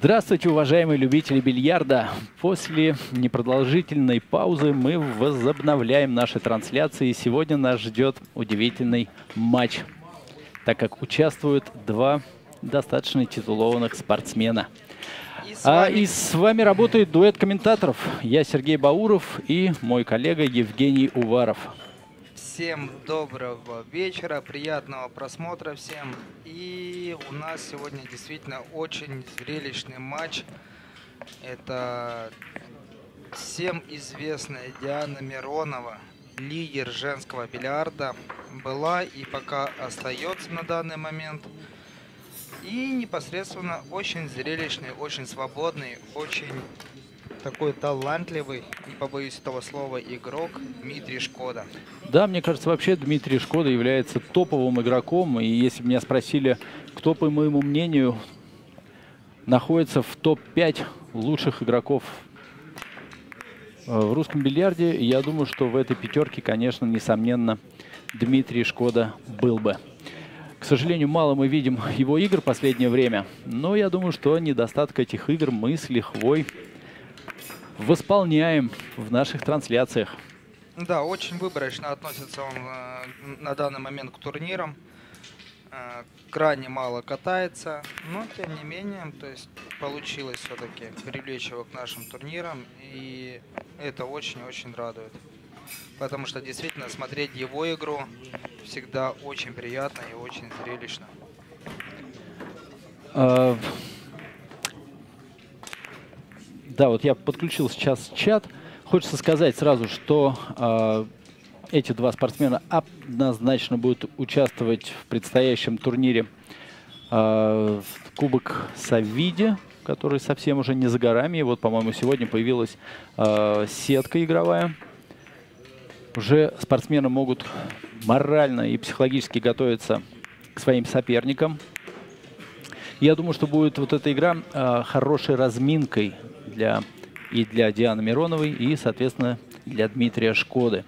Здравствуйте, уважаемые любители бильярда! После непродолжительной паузы мы возобновляем наши трансляции. Сегодня нас ждет удивительный матч, так как участвуют два достаточно титулованных спортсмена. И с, а, и с вами работает дуэт комментаторов. Я Сергей Бауров и мой коллега Евгений Уваров. Всем доброго вечера, приятного просмотра всем. И у нас сегодня действительно очень зрелищный матч. Это всем известная Диана Миронова, лидер женского бильярда, была и пока остается на данный момент. И непосредственно очень зрелищный, очень свободный, очень такой талантливый, не побоюсь этого слова, игрок Дмитрий Шкода. Да, мне кажется, вообще Дмитрий Шкода является топовым игроком. И если меня спросили, кто, по моему мнению, находится в топ-5 лучших игроков э, в русском бильярде, я думаю, что в этой пятерке, конечно, несомненно, Дмитрий Шкода был бы. К сожалению, мало мы видим его игр в последнее время, но я думаю, что недостаток этих игр мы с лихвой восполняем в наших трансляциях. Да, очень выборочно относится он э, на данный момент к турнирам. Э, крайне мало катается, но тем не менее, то есть получилось все-таки привлечь его к нашим турнирам, и это очень-очень радует. Потому что действительно смотреть его игру всегда очень приятно и очень зрелищно. Uh, да, вот я подключил сейчас чат. Хочется сказать сразу, что э, эти два спортсмена однозначно будут участвовать в предстоящем турнире э, Кубок Савиди, который совсем уже не за горами. И вот, по-моему, сегодня появилась э, сетка игровая. Уже спортсмены могут морально и психологически готовиться к своим соперникам. Я думаю, что будет вот эта игра э, хорошей разминкой для, и для Дианы Мироновой, и, соответственно, для Дмитрия Шкоды.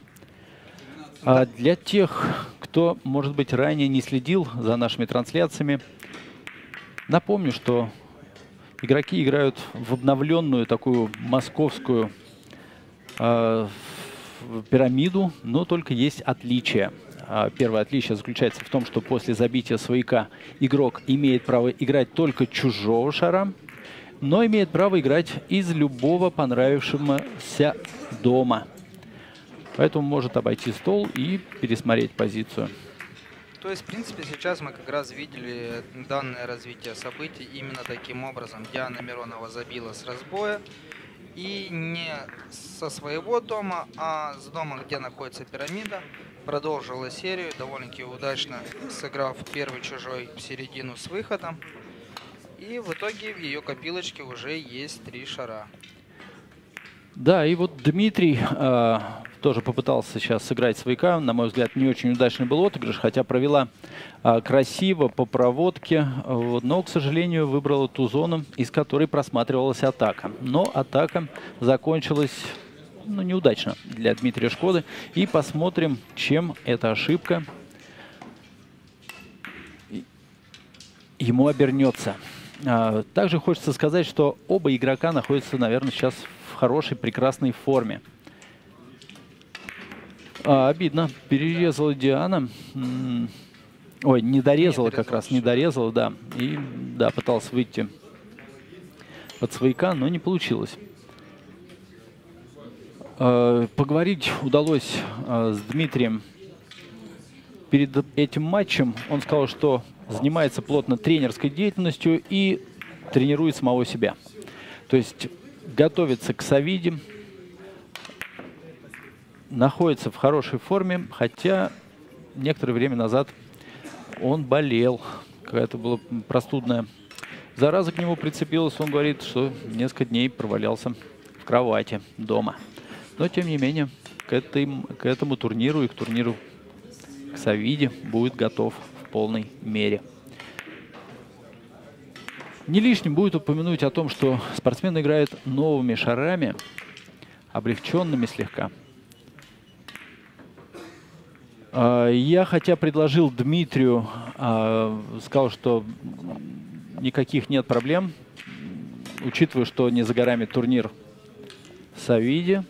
А для тех, кто, может быть, ранее не следил за нашими трансляциями, напомню, что игроки играют в обновленную такую московскую э, пирамиду, но только есть отличия. Первое отличие заключается в том, что после забития свояка игрок имеет право играть только чужого шара, но имеет право играть из любого понравившегося дома. Поэтому может обойти стол и пересмотреть позицию. То есть, в принципе, сейчас мы как раз видели данное развитие событий именно таким образом. Диана Миронова забила с разбоя. И не со своего дома, а с дома, где находится пирамида, продолжила серию, довольно-таки удачно сыграв первый чужой в середину с выходом. И в итоге в ее копилочке уже есть три шара. Да, и вот Дмитрий э, тоже попытался сейчас сыграть свояка. На мой взгляд, не очень удачный был отыгрыш, хотя провела э, красиво по проводке, вот, но, к сожалению, выбрала ту зону, из которой просматривалась атака. Но атака закончилась ну, неудачно для Дмитрия Шкоды. И посмотрим, чем эта ошибка ему обернется. А, также хочется сказать, что оба игрока находятся, наверное, сейчас в хорошей, прекрасной форме. А, обидно. Перерезала Диана. Ой, не дорезала как раз, не дорезала, да. И, да, пытался выйти от свояка, но не получилось. А, поговорить удалось а, с Дмитрием перед этим матчем. Он сказал, что занимается плотно тренерской деятельностью и тренирует самого себя. То есть готовится к Савиде, находится в хорошей форме, хотя некоторое время назад он болел. Какая-то была простудная зараза к нему прицепилась. Он говорит, что несколько дней провалялся в кровати дома. Но, тем не менее, к, этой, к этому турниру и к турниру к Савиде будет готов полной мере. Не лишним будет упомянуть о том, что спортсмен играет новыми шарами, облегченными слегка. А, я, хотя предложил Дмитрию, а, сказал, что никаких нет проблем, учитывая, что не за горами турнир Савиди,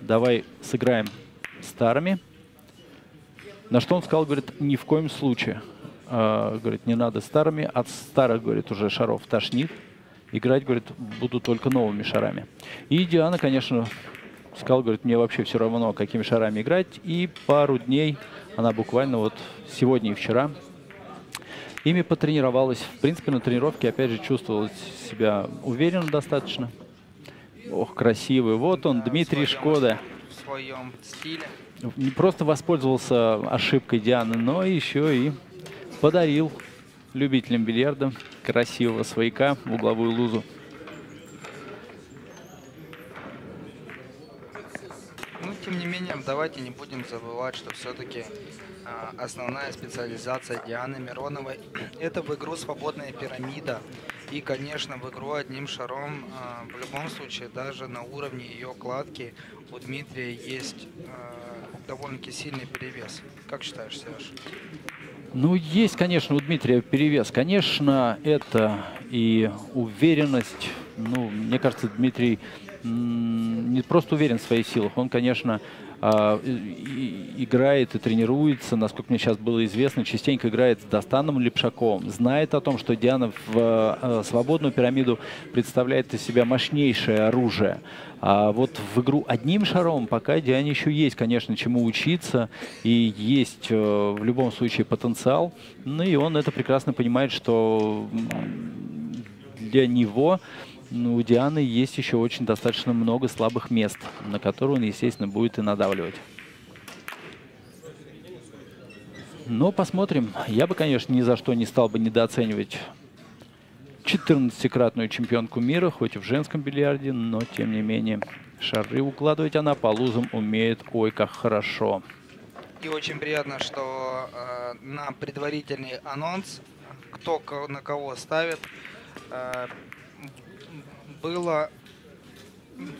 давай сыграем старыми. На что он сказал, говорит, ни в коем случае. Э, говорит, не надо старыми. От старых, говорит, уже шаров тошнит. Играть, говорит, буду только новыми шарами. И Диана, конечно, сказал, говорит, мне вообще все равно, какими шарами играть. И пару дней, она буквально вот сегодня и вчера, ими потренировалась. В принципе, на тренировке, опять же, чувствовала себя уверенно достаточно. Ох, красивый. Вот он, Дмитрий Шкода. В своем стиле. Не просто воспользовался ошибкой Дианы, но еще и подарил любителям бильярда красивого свояка в угловую лузу. Ну, тем не менее, давайте не будем забывать, что все-таки а, основная специализация Дианы Мироновой – это в игру «Свободная пирамида». И, конечно, в игру одним шаром, а, в любом случае, даже на уровне ее кладки у Дмитрия есть а, довольно-таки сильный перевес. Как считаешь, Сереж? Ну, есть, конечно, у Дмитрия перевес. Конечно, это и уверенность. Ну, мне кажется, Дмитрий не просто уверен в своих силах, он, конечно, а, играет и тренируется, насколько мне сейчас было известно, частенько играет с Достаном Лепшаковым, знает о том, что Диана в а, свободную пирамиду представляет из себя мощнейшее оружие. А вот в игру одним шаром пока Диане еще есть, конечно, чему учиться, и есть э, в любом случае потенциал. Ну и он это прекрасно понимает, что для него ну, у Дианы есть еще очень достаточно много слабых мест, на которые он, естественно, будет и надавливать. Но посмотрим. Я бы, конечно, ни за что не стал бы недооценивать 14-кратную чемпионку мира, хоть и в женском бильярде, но, тем не менее, шары укладывать она по лузам умеет ой как хорошо. И очень приятно, что э, на предварительный анонс, кто на кого ставит, э, было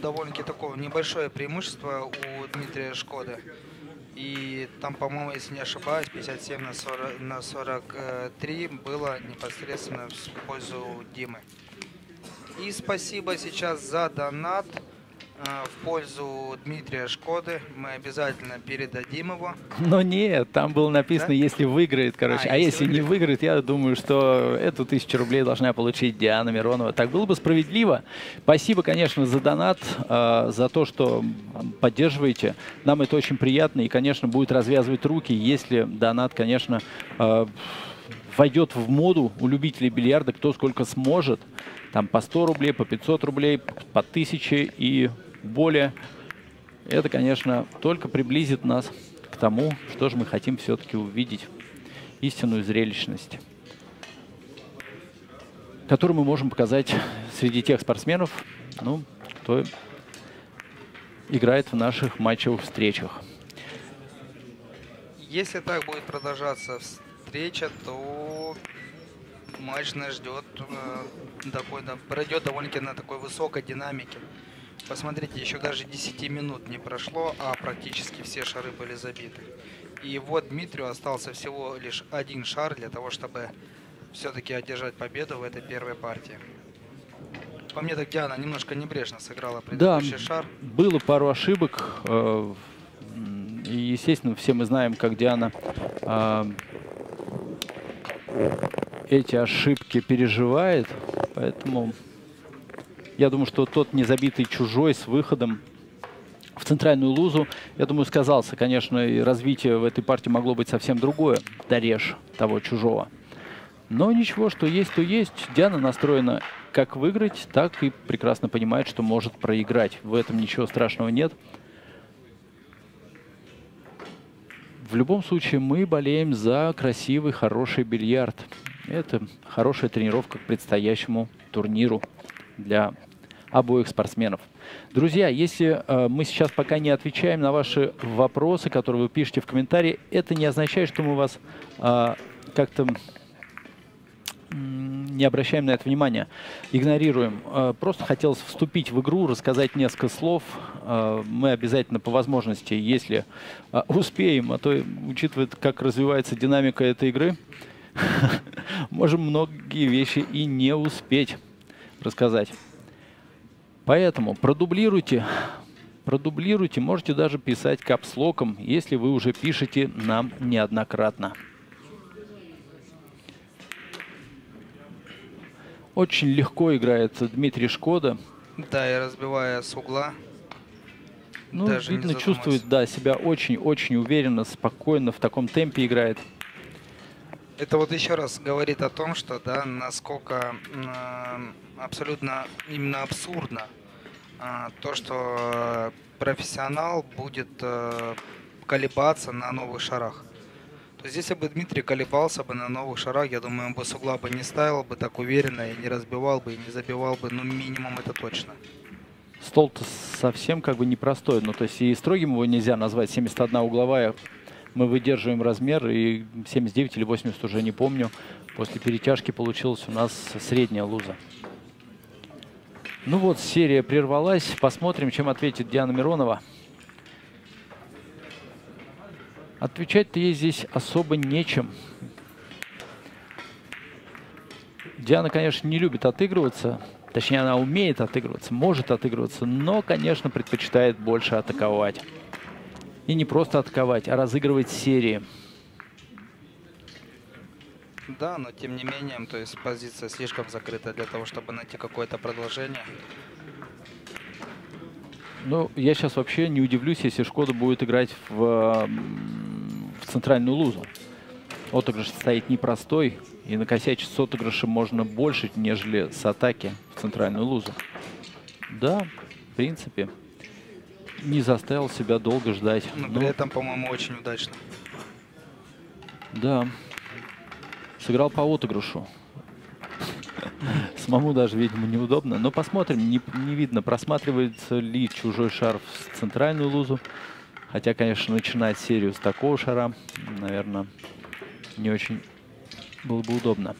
довольно-таки такое небольшое преимущество у Дмитрия Шкоды. И там, по-моему, если не ошибаюсь, 57 на, 40, на 43 было непосредственно в пользу Димы. И спасибо сейчас за донат. А, в пользу Дмитрия Шкоды. Мы обязательно передадим его. Но нет, там было написано, да? если выиграет, короче. А, а если, если не выиграет, я думаю, что эту тысячу рублей должна получить Диана Миронова. Так было бы справедливо. Спасибо, конечно, за донат, э, за то, что поддерживаете. Нам это очень приятно и, конечно, будет развязывать руки, если донат, конечно, э, войдет в моду у любителей бильярда, кто сколько сможет. Там по 100 рублей, по 500 рублей, по 1000 и более. Это, конечно, только приблизит нас к тому, что же мы хотим все-таки увидеть. Истинную зрелищность, которую мы можем показать среди тех спортсменов, ну, кто играет в наших матчевых встречах. Если так будет продолжаться встреча, то матч нас ждет, э, такой, да, пройдет довольно-таки на такой высокой динамике. Посмотрите, еще даже 10 минут не прошло, а практически все шары были забиты. И вот Дмитрию остался всего лишь один шар для того, чтобы все-таки одержать победу в этой первой партии. По мне так Диана немножко небрежно сыграла предыдущий да, шар. было пару ошибок. Э, и, естественно, все мы знаем, как Диана э, эти ошибки переживает. Поэтому я думаю, что тот незабитый чужой с выходом в центральную лузу, я думаю, сказался. Конечно, и развитие в этой партии могло быть совсем другое. Дорежь того чужого. Но ничего, что есть, то есть. Диана настроена как выиграть, так и прекрасно понимает, что может проиграть. В этом ничего страшного нет. В любом случае, мы болеем за красивый, хороший бильярд. Это хорошая тренировка к предстоящему турниру для обоих спортсменов. Друзья, если э, мы сейчас пока не отвечаем на ваши вопросы, которые вы пишете в комментарии, это не означает, что мы вас э, как-то не обращаем на это внимания, игнорируем. Э, просто хотелось вступить в игру, рассказать несколько слов. Э, мы обязательно по возможности, если э, успеем, а то, учитывая, как развивается динамика этой игры, можем многие вещи и не успеть рассказать. Поэтому продублируйте, продублируйте, можете даже писать капслоком, если вы уже пишете нам неоднократно. Очень легко играет Дмитрий Шкода. Да, и разбивая с угла. Ну, Даже видно, чувствует, да, себя очень-очень уверенно, спокойно, в таком темпе играет. Это вот еще раз говорит о том, что, да, насколько э, абсолютно именно абсурдно то, что профессионал будет э, колебаться на новых шарах. То есть если бы Дмитрий колебался бы на новых шарах, я думаю, он бы с угла бы не ставил бы так уверенно и не разбивал бы, и не забивал бы, ну минимум это точно. Стол-то совсем как бы непростой, ну то есть и строгим его нельзя назвать, 71 угловая, мы выдерживаем размер, и 79 или 80 уже не помню, после перетяжки получилась у нас средняя луза. Ну вот, серия прервалась, посмотрим, чем ответит Диана Миронова. Отвечать-то ей здесь особо нечем. Диана, конечно, не любит отыгрываться. Точнее, она умеет отыгрываться, может отыгрываться, но, конечно, предпочитает больше атаковать. И не просто атаковать, а разыгрывать серии. Да, но тем не менее, то есть позиция слишком закрыта для того, чтобы найти какое-то продолжение. Ну, я сейчас вообще не удивлюсь, если Шкода будет играть в центральную лузу. Отыгрыш стоит непростой, и накосячить с отыгрышем можно больше, нежели с атаки в центральную лузу. Да, в принципе, не заставил себя долго ждать. Но, но... при этом, по-моему, очень удачно. Да. Сыграл по отыгрышу. Самому даже, видимо, неудобно. Но посмотрим, не, не видно, просматривается ли чужой шар в центральную лузу. Хотя, конечно, начинать серию с такого шара, наверное, не очень было бы удобно.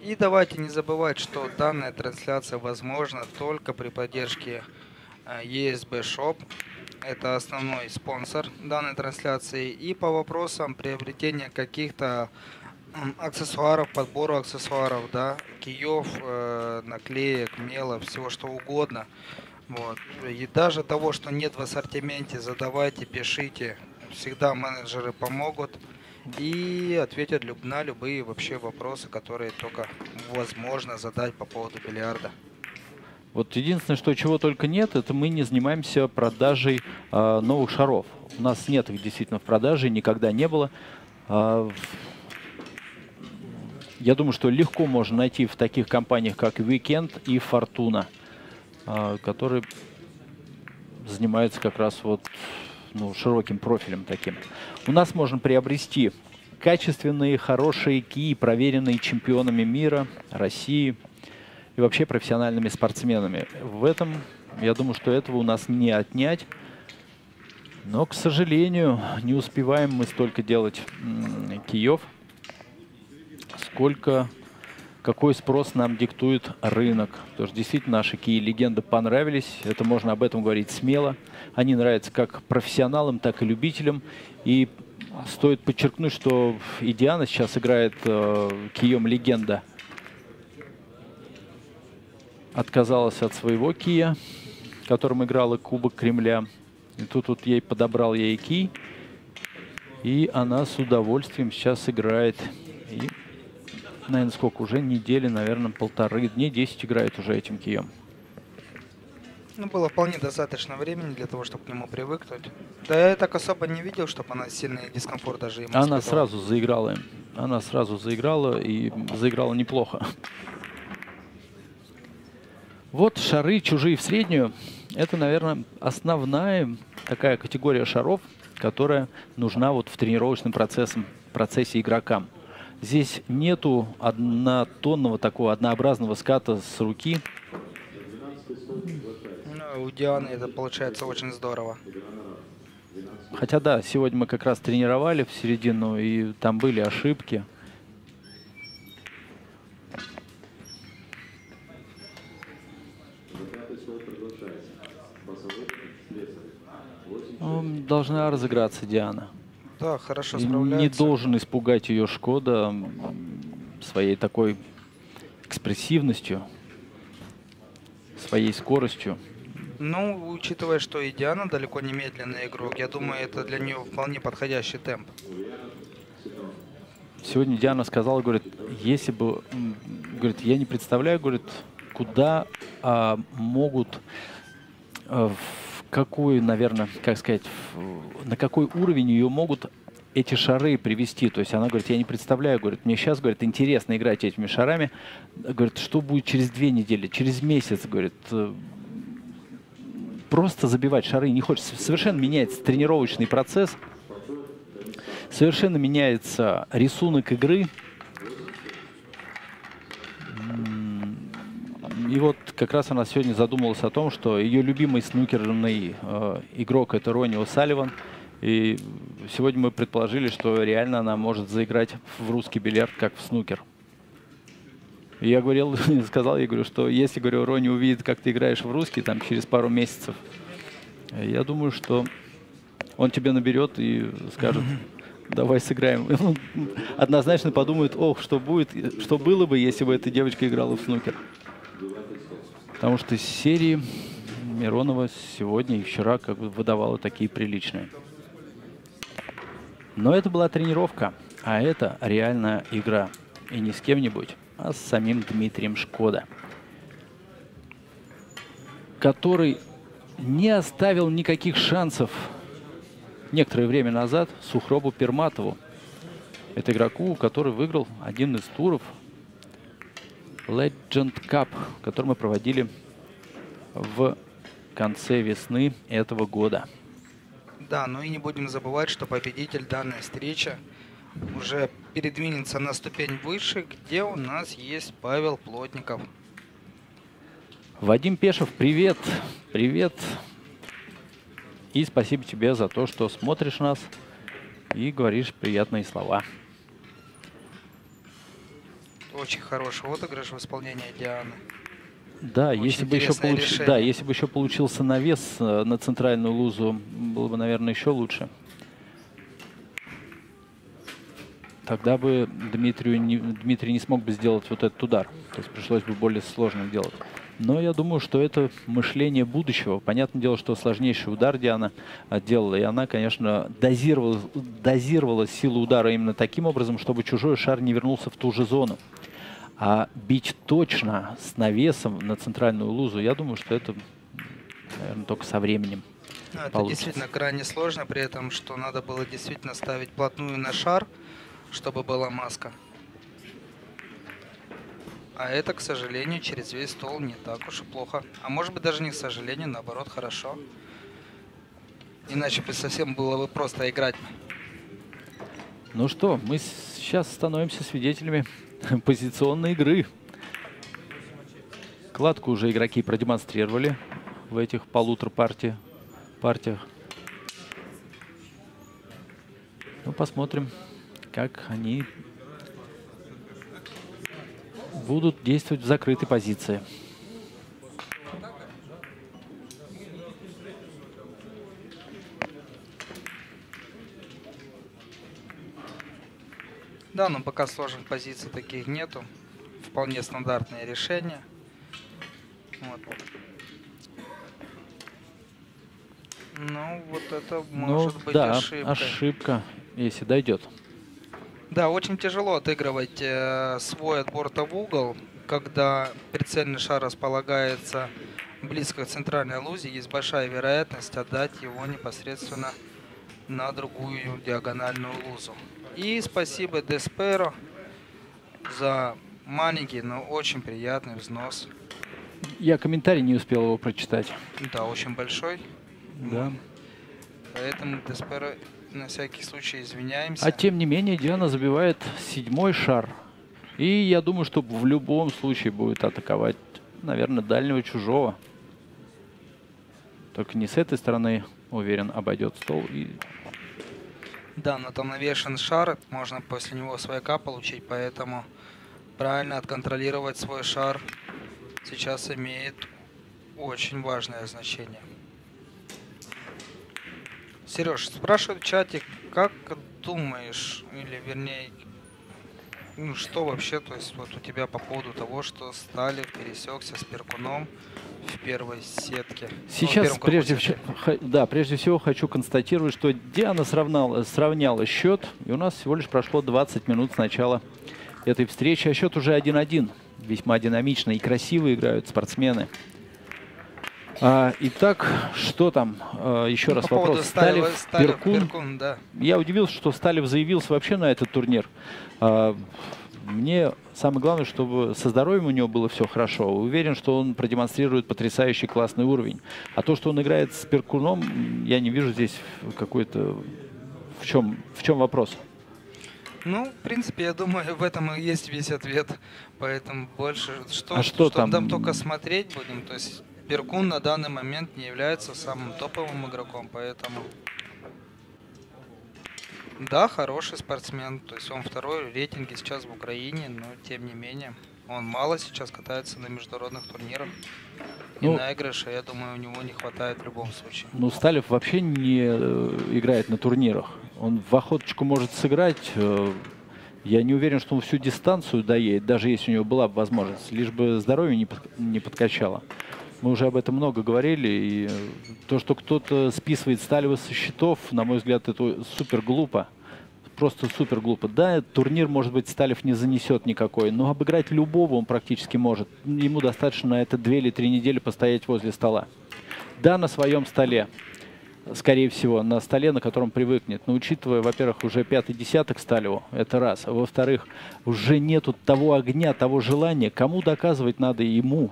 И давайте не забывать, что данная трансляция возможна только при поддержке э, ESB Shop. Это основной спонсор данной трансляции. И по вопросам приобретения каких-то аксессуаров, подбору аксессуаров, да, киев, э, наклеек, мелов, всего что угодно – вот. И даже того, что нет в ассортименте, задавайте, пишите. Всегда менеджеры помогут и ответят на любые вообще вопросы, которые только возможно задать по поводу бильярда. Вот единственное, что чего только нет, это мы не занимаемся продажей э, новых шаров. У нас нет их действительно в продаже, никогда не было. Э, я думаю, что легко можно найти в таких компаниях, как Weekend и Fortuna. А, который занимается как раз вот ну, широким профилем таким. У нас можно приобрести качественные, хорошие кии, проверенные чемпионами мира, России и вообще профессиональными спортсменами. В этом, я думаю, что этого у нас не отнять. Но, к сожалению, не успеваем мы столько делать киев, сколько какой спрос нам диктует рынок. Потому что действительно наши Кии легенды понравились. Это можно об этом говорить смело. Они нравятся как профессионалам, так и любителям. И стоит подчеркнуть, что и Диана сейчас играет э, Кием легенда. Отказалась от своего Кия, которым играла Кубок Кремля. И тут вот ей подобрал ей Ки. И она с удовольствием сейчас играет. И наверное, сколько уже недели, наверное, полторы дней, 10 играет уже этим кием. Ну, было вполне достаточно времени для того, чтобы к нему привыкнуть. Да я так особо не видел, чтобы она сильный дискомфорт даже ему Она испытала. сразу заиграла им. Она сразу заиграла и заиграла неплохо. Вот шары чужие в среднюю. Это, наверное, основная такая категория шаров, которая нужна вот в тренировочном процессе, процессе игрокам. Здесь нету однотонного такого однообразного ската с руки. Ну, у Дианы это получается очень здорово. Хотя да, сегодня мы как раз тренировали в середину, и там были ошибки. Должна разыграться Диана. Да, хорошо справляется. Не должен испугать ее Шкода своей такой экспрессивностью, своей скоростью. Ну, учитывая, что и Диана далеко не медленный игрок, я думаю, это для нее вполне подходящий темп. Сегодня Диана сказала, говорит, если бы, говорит, я не представляю, говорит, куда а, могут, а, в какой, наверное, как сказать, на какой уровень ее могут эти шары привести. То есть она говорит, я не представляю, говорит, мне сейчас, говорит, интересно играть этими шарами. Говорит, что будет через две недели, через месяц, говорит, э, просто забивать шары не хочется. Совершенно меняется тренировочный процесс, совершенно меняется рисунок игры. И вот как раз она сегодня задумалась о том, что ее любимый снукерный э, игрок это Ронни О'Салливан – и сегодня мы предположили, что реально она может заиграть в русский бильярд, как в снукер. И я говорил, сказал, я говорю, что если, говорю, Рони увидит, как ты играешь в русский, там, через пару месяцев, я думаю, что он тебе наберет и скажет, давай сыграем. Он однозначно подумает, ох, что будет, что было бы, если бы эта девочка играла в снукер. Потому что серии Миронова сегодня и вчера как бы выдавала такие приличные. Но это была тренировка, а это реальная игра. И не с кем-нибудь, а с самим Дмитрием Шкода, который не оставил никаких шансов некоторое время назад Сухробу Перматову. Это игроку, который выиграл один из туров Legend Cup, который мы проводили в конце весны этого года. Да, но и не будем забывать, что победитель данной встречи уже передвинется на ступень выше, где у нас есть Павел Плотников. Вадим Пешев, привет! Привет! И спасибо тебе за то, что смотришь нас и говоришь приятные слова. Очень хороший отыгрыш в исполнении Дианы. Да, Очень если бы еще получ... да, если бы еще получился навес э, на центральную лузу, было бы, наверное, еще лучше. Тогда бы Дмитрию не, Дмитрий не смог бы сделать вот этот удар. То есть пришлось бы более сложно делать. Но я думаю, что это мышление будущего. Понятное дело, что сложнейший удар Диана делала. И она, конечно, дозировала, дозировала силу удара именно таким образом, чтобы чужой шар не вернулся в ту же зону. А бить точно с навесом на центральную лузу, я думаю, что это, наверное, только со временем. Ну, это получится. действительно крайне сложно, при этом, что надо было действительно ставить плотную на шар, чтобы была маска. А это, к сожалению, через весь стол не так уж и плохо. А может быть даже не к сожалению, наоборот, хорошо. Иначе бы совсем было бы просто играть. Ну что, мы сейчас становимся свидетелями позиционной игры. Кладку уже игроки продемонстрировали в этих полутора партий, партиях. Ну, посмотрим, как они будут действовать в закрытой позиции. Да, но пока сложных позиций таких нету. Вполне стандартное решение. Вот. Ну, вот это ну может ну, быть да, ошибка. ошибка, если дойдет. Да, очень тяжело отыгрывать э, свой отбор в угол, когда прицельный шар располагается близко к центральной лузе, есть большая вероятность отдать его непосредственно на другую диагональную лузу. И спасибо Десперо за маленький, но очень приятный взнос. Я комментарий не успел его прочитать. Да, очень большой. Да. Поэтому Десперо на всякий случай извиняемся. А тем не менее Диана забивает седьмой шар. И я думаю, что в любом случае будет атаковать, наверное, дальнего чужого. Только не с этой стороны, уверен, обойдет стол и да, но там навешен шар, можно после него свояка получить, поэтому правильно отконтролировать свой шар сейчас имеет очень важное значение. Сереж, спрашивают в чате, как думаешь, или вернее, ну, что вообще, то есть вот у тебя по поводу того, что Сталин пересекся с Перкуном в первой сетке? Ну, Сейчас, ну, прежде, всего, да, прежде всего, хочу констатировать, что Диана сравнала, сравняла счет, и у нас всего лишь прошло 20 минут с начала этой встречи, а счет уже 1-1. Весьма динамично и красиво играют спортсмены. А, итак, что там? А, еще ну, раз по вопрос. Сталев, Сталев, Перкун. Перкун да. Я удивился, что Сталев заявился вообще на этот турнир. А, мне самое главное, чтобы со здоровьем у него было все хорошо. Уверен, что он продемонстрирует потрясающий классный уровень. А то, что он играет с Перкуном, я не вижу здесь какой-то... В чем, в чем вопрос? Ну, в принципе, я думаю, в этом и есть весь ответ. Поэтому больше... Что, а что, что там? там только смотреть будем. То есть Перкун на данный момент не является самым топовым игроком, поэтому... Да, хороший спортсмен, то есть он второй в рейтинге сейчас в Украине, но тем не менее он мало сейчас катается на международных турнирах. Ну, и наигрыша, я думаю, у него не хватает в любом случае. Ну, Сталев вообще не э, играет на турнирах. Он в охоточку может сыграть. Э, я не уверен, что он всю дистанцию доедет, даже если у него была бы возможность, лишь бы здоровье не, под, не подкачало. Мы уже об этом много говорили, и то, что кто-то списывает Сталева со счетов, на мой взгляд, это супер глупо. Просто супер глупо. Да, турнир, может быть, Сталев не занесет никакой, но обыграть любого он практически может. Ему достаточно на это две или три недели постоять возле стола. Да, на своем столе скорее всего, на столе, на котором привыкнет. Но учитывая, во-первых, уже пятый десяток Сталеву, это раз. А во-вторых, уже нету того огня, того желания. Кому доказывать надо ему?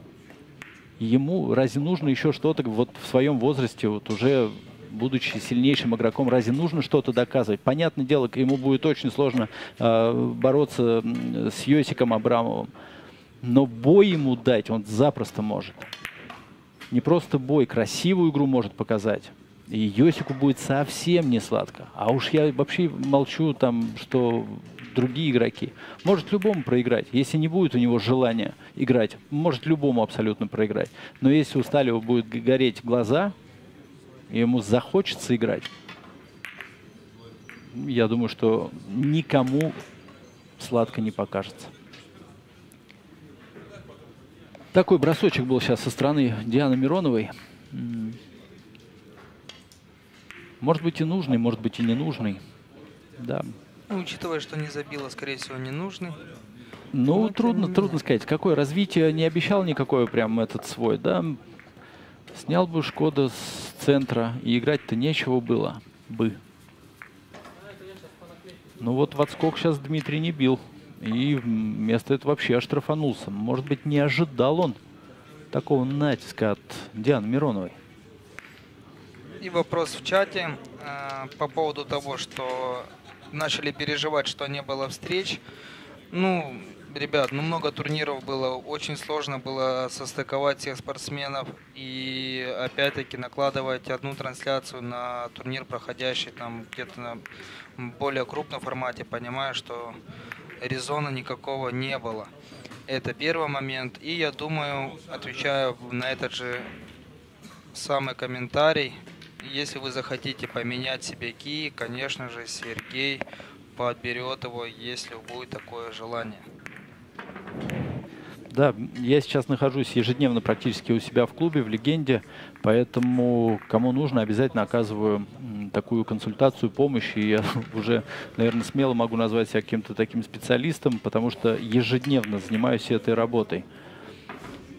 Ему разве нужно еще что-то вот в своем возрасте, вот уже будучи сильнейшим игроком, разве нужно что-то доказывать? Понятное дело, ему будет очень сложно э, бороться с Йосиком Абрамовым, но бой ему дать он запросто может. Не просто бой, красивую игру может показать. И Йосику будет совсем не сладко. А уж я вообще молчу там, что другие игроки. Может любому проиграть, если не будет у него желания играть. Может любому абсолютно проиграть. Но если у Сталева будет гореть глаза, ему захочется играть, я думаю, что никому сладко не покажется. Такой бросочек был сейчас со стороны Дианы Мироновой. Может быть и нужный, может быть и не нужный. Да, ну, учитывая, что не забила, скорее всего, не нужный. Ну, Но трудно, трудно сказать. Какое развитие не обещал никакое прям этот свой, да? Снял бы Шкода с центра, и играть-то нечего было бы. Ну вот в отскок сейчас Дмитрий не бил. И вместо этого вообще оштрафанулся. Может быть, не ожидал он такого натиска от Дианы Мироновой. И вопрос в чате э, по поводу того, что начали переживать, что не было встреч. Ну, ребят, ну много турниров было, очень сложно было состыковать всех спортсменов и опять-таки накладывать одну трансляцию на турнир, проходящий там где-то на более крупном формате, понимая, что резона никакого не было. Это первый момент. И я думаю, отвечая на этот же самый комментарий, если вы захотите поменять себе ки, конечно же, Сергей подберет его, если будет такое желание. Да, я сейчас нахожусь ежедневно практически у себя в клубе, в «Легенде», поэтому кому нужно, обязательно оказываю такую консультацию, помощь. И я уже, наверное, смело могу назвать себя каким-то таким специалистом, потому что ежедневно занимаюсь этой работой.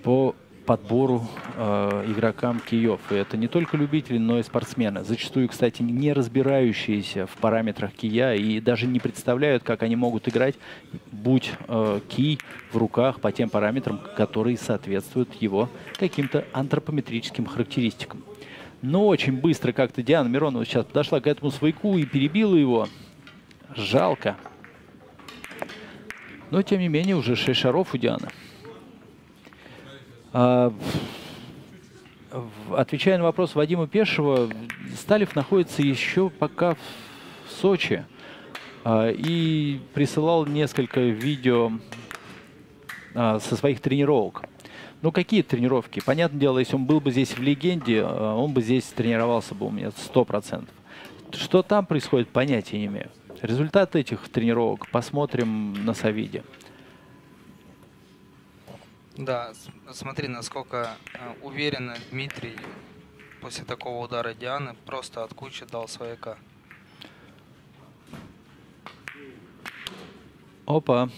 По подбору э, игрокам Киев. И это не только любители, но и спортсмены. Зачастую, кстати, не разбирающиеся в параметрах кия и даже не представляют, как они могут играть, будь э, кий в руках по тем параметрам, которые соответствуют его каким-то антропометрическим характеристикам. Но очень быстро как-то Диана Миронова сейчас подошла к этому свояку и перебила его. Жалко. Но, тем не менее, уже 6 шаров у Дианы. А, отвечая на вопрос Вадима Пешева, Сталев находится еще пока в Сочи а, и присылал несколько видео а, со своих тренировок. Ну, какие тренировки? Понятное дело, если он был бы здесь в легенде, он бы здесь тренировался бы у меня 100%. Что там происходит, понятия не имею. Результат этих тренировок посмотрим на Савиде. Да, смотри, насколько э, уверенно Дмитрий после такого удара Дианы просто от кучи дал свояка. Опа,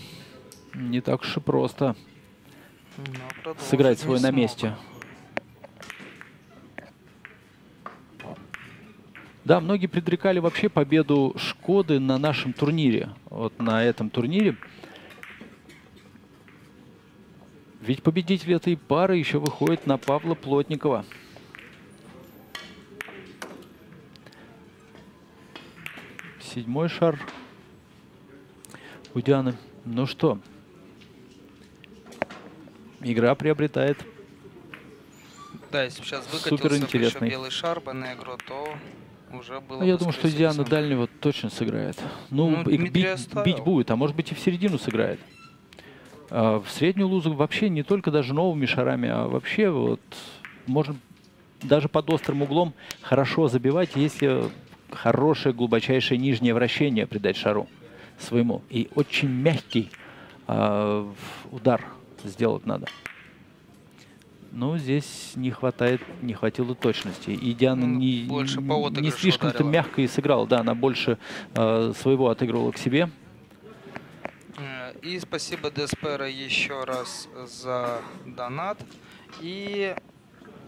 не так уж и просто сыграть свой на месте. Да, многие предрекали вообще победу Шкоды на нашем турнире. Вот на этом турнире. Ведь победитель этой пары еще выходит на Павла Плотникова. Седьмой шар у Дианы. Ну что, игра приобретает да, если сейчас супер интересный. белый шар Бенегро, то уже было а Я думаю, что Диана дальнего точно сыграет. Ну, ну бить, бить будет, а может быть и в середину сыграет. А в среднюю лузу вообще не только даже новыми шарами, а вообще вот можно даже под острым углом хорошо забивать, если хорошее глубочайшее нижнее вращение придать шару своему. И очень мягкий э, удар сделать надо. Но здесь не хватает, не хватило точности. И Диана ну, не, больше не слишком-то мягко и сыграла. Да, она больше э, своего отыгрывала к себе. И спасибо Деспера еще раз за донат. И,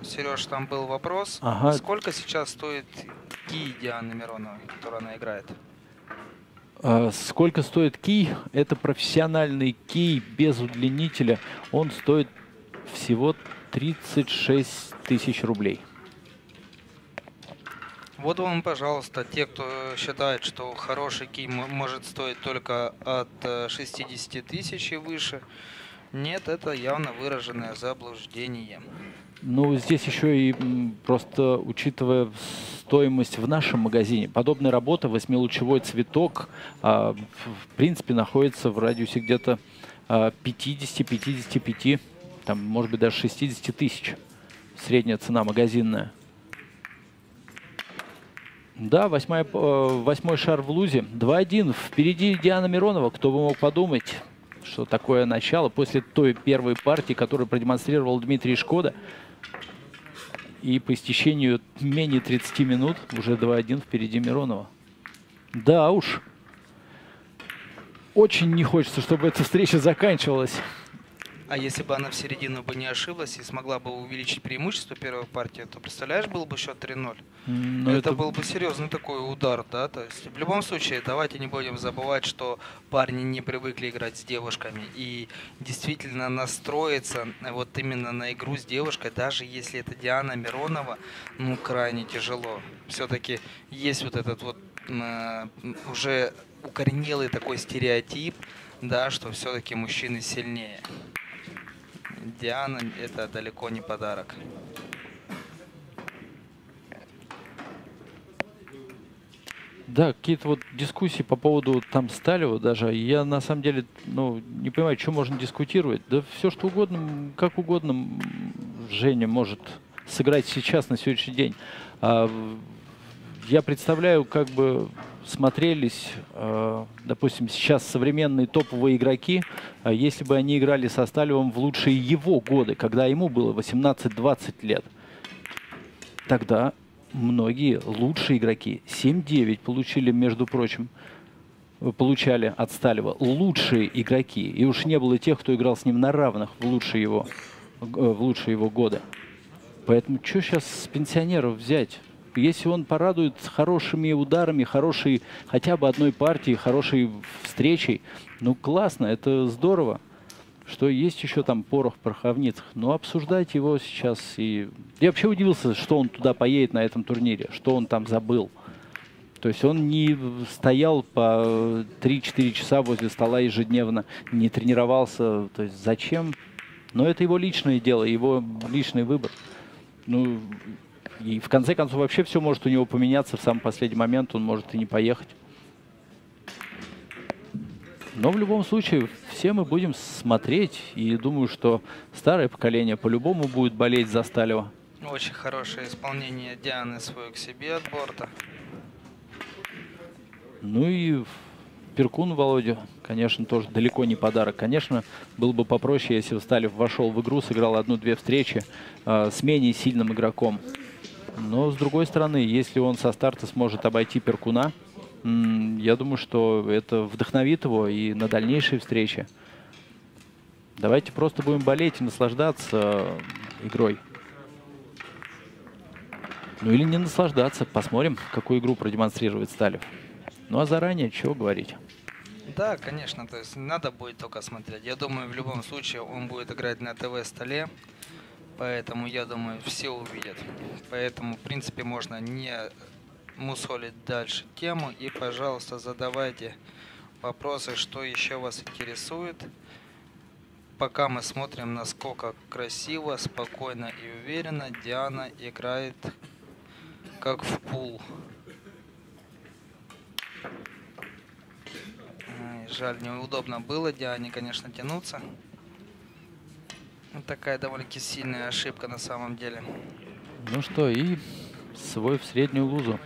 Сереж, там был вопрос. Ага. Сколько сейчас стоит ки Дианы Мироновой, которую она играет? А, сколько стоит кий? Это профессиональный кий без удлинителя. Он стоит всего 36 тысяч рублей. Вот вам, пожалуйста, те, кто считает, что хороший кий может стоить только от 60 э, тысяч и выше. Нет, это явно выраженное заблуждение. Ну, здесь еще и просто, учитывая стоимость в нашем магазине, подобная работа, восьмилучевой цветок, а, в принципе, находится в радиусе где-то 50-55, а, там, может быть, даже 60 тысяч. Средняя цена магазинная. Да, восьмой, э, восьмой шар в лузе. 2-1. Впереди Диана Миронова. Кто бы мог подумать, что такое начало после той первой партии, которую продемонстрировал Дмитрий Шкода. И по истечению менее 30 минут уже 2-1 впереди Миронова. Да уж. Очень не хочется, чтобы эта встреча заканчивалась. А если бы она в середину бы не ошиблась и смогла бы увеличить преимущество первой партии, то, представляешь, был бы счет 3-0. Но это, это был бы серьезный такой удар, да? То есть в любом случае, давайте не будем забывать, что парни не привыкли играть с девушками. И действительно настроиться вот именно на игру с девушкой, даже если это Диана Миронова, ну, крайне тяжело. Все-таки есть вот этот вот э, уже укоренелый такой стереотип, да, что все-таки мужчины сильнее. Диана это далеко не подарок. Да, какие-то вот дискуссии по поводу там Сталева даже. Я на самом деле ну, не понимаю, что можно дискутировать. Да все что угодно, как угодно Женя может сыграть сейчас, на сегодняшний день. А, я представляю, как бы смотрелись, э, допустим, сейчас современные топовые игроки, э, если бы они играли со Сталевым в лучшие его годы, когда ему было 18-20 лет, тогда многие лучшие игроки, 7-9 получили, между прочим, э, получали от Сталева лучшие игроки. И уж не было тех, кто играл с ним на равных в лучшие его, в лучшие его годы. Поэтому что сейчас с пенсионеров взять? Если он порадует хорошими ударами, хорошей хотя бы одной партией, хорошей встречей, ну классно, это здорово, что есть еще там порох в пороховницах. Но обсуждать его сейчас и... Я вообще удивился, что он туда поедет на этом турнире, что он там забыл. То есть он не стоял по 3-4 часа возле стола ежедневно, не тренировался. То есть зачем? Но это его личное дело, его личный выбор. Ну, и в конце концов вообще все может у него поменяться в самый последний момент, он может и не поехать. Но в любом случае все мы будем смотреть, и думаю, что старое поколение по-любому будет болеть за Сталева. Очень хорошее исполнение Дианы свою к себе от борта. Ну и Перкун Володя, конечно, тоже далеко не подарок. Конечно, было бы попроще, если бы Сталев вошел в игру, сыграл одну-две встречи э, с менее сильным игроком. Но, с другой стороны, если он со старта сможет обойти Перкуна, я думаю, что это вдохновит его и на дальнейшие встречи. Давайте просто будем болеть и наслаждаться игрой. Ну или не наслаждаться. Посмотрим, какую игру продемонстрирует Сталев. Ну а заранее чего говорить? Да, конечно, то есть надо будет только смотреть. Я думаю, в любом случае он будет играть на ТВ-столе, поэтому я думаю, все увидят. Поэтому, в принципе, можно не мусолить дальше тему и, пожалуйста, задавайте вопросы, что еще вас интересует. Пока мы смотрим, насколько красиво, спокойно и уверенно Диана играет как в пул. Жаль, неудобно было Диане, конечно, тянуться. Такая довольно-таки сильная ошибка на самом деле. Ну что, и свой в среднюю лузу.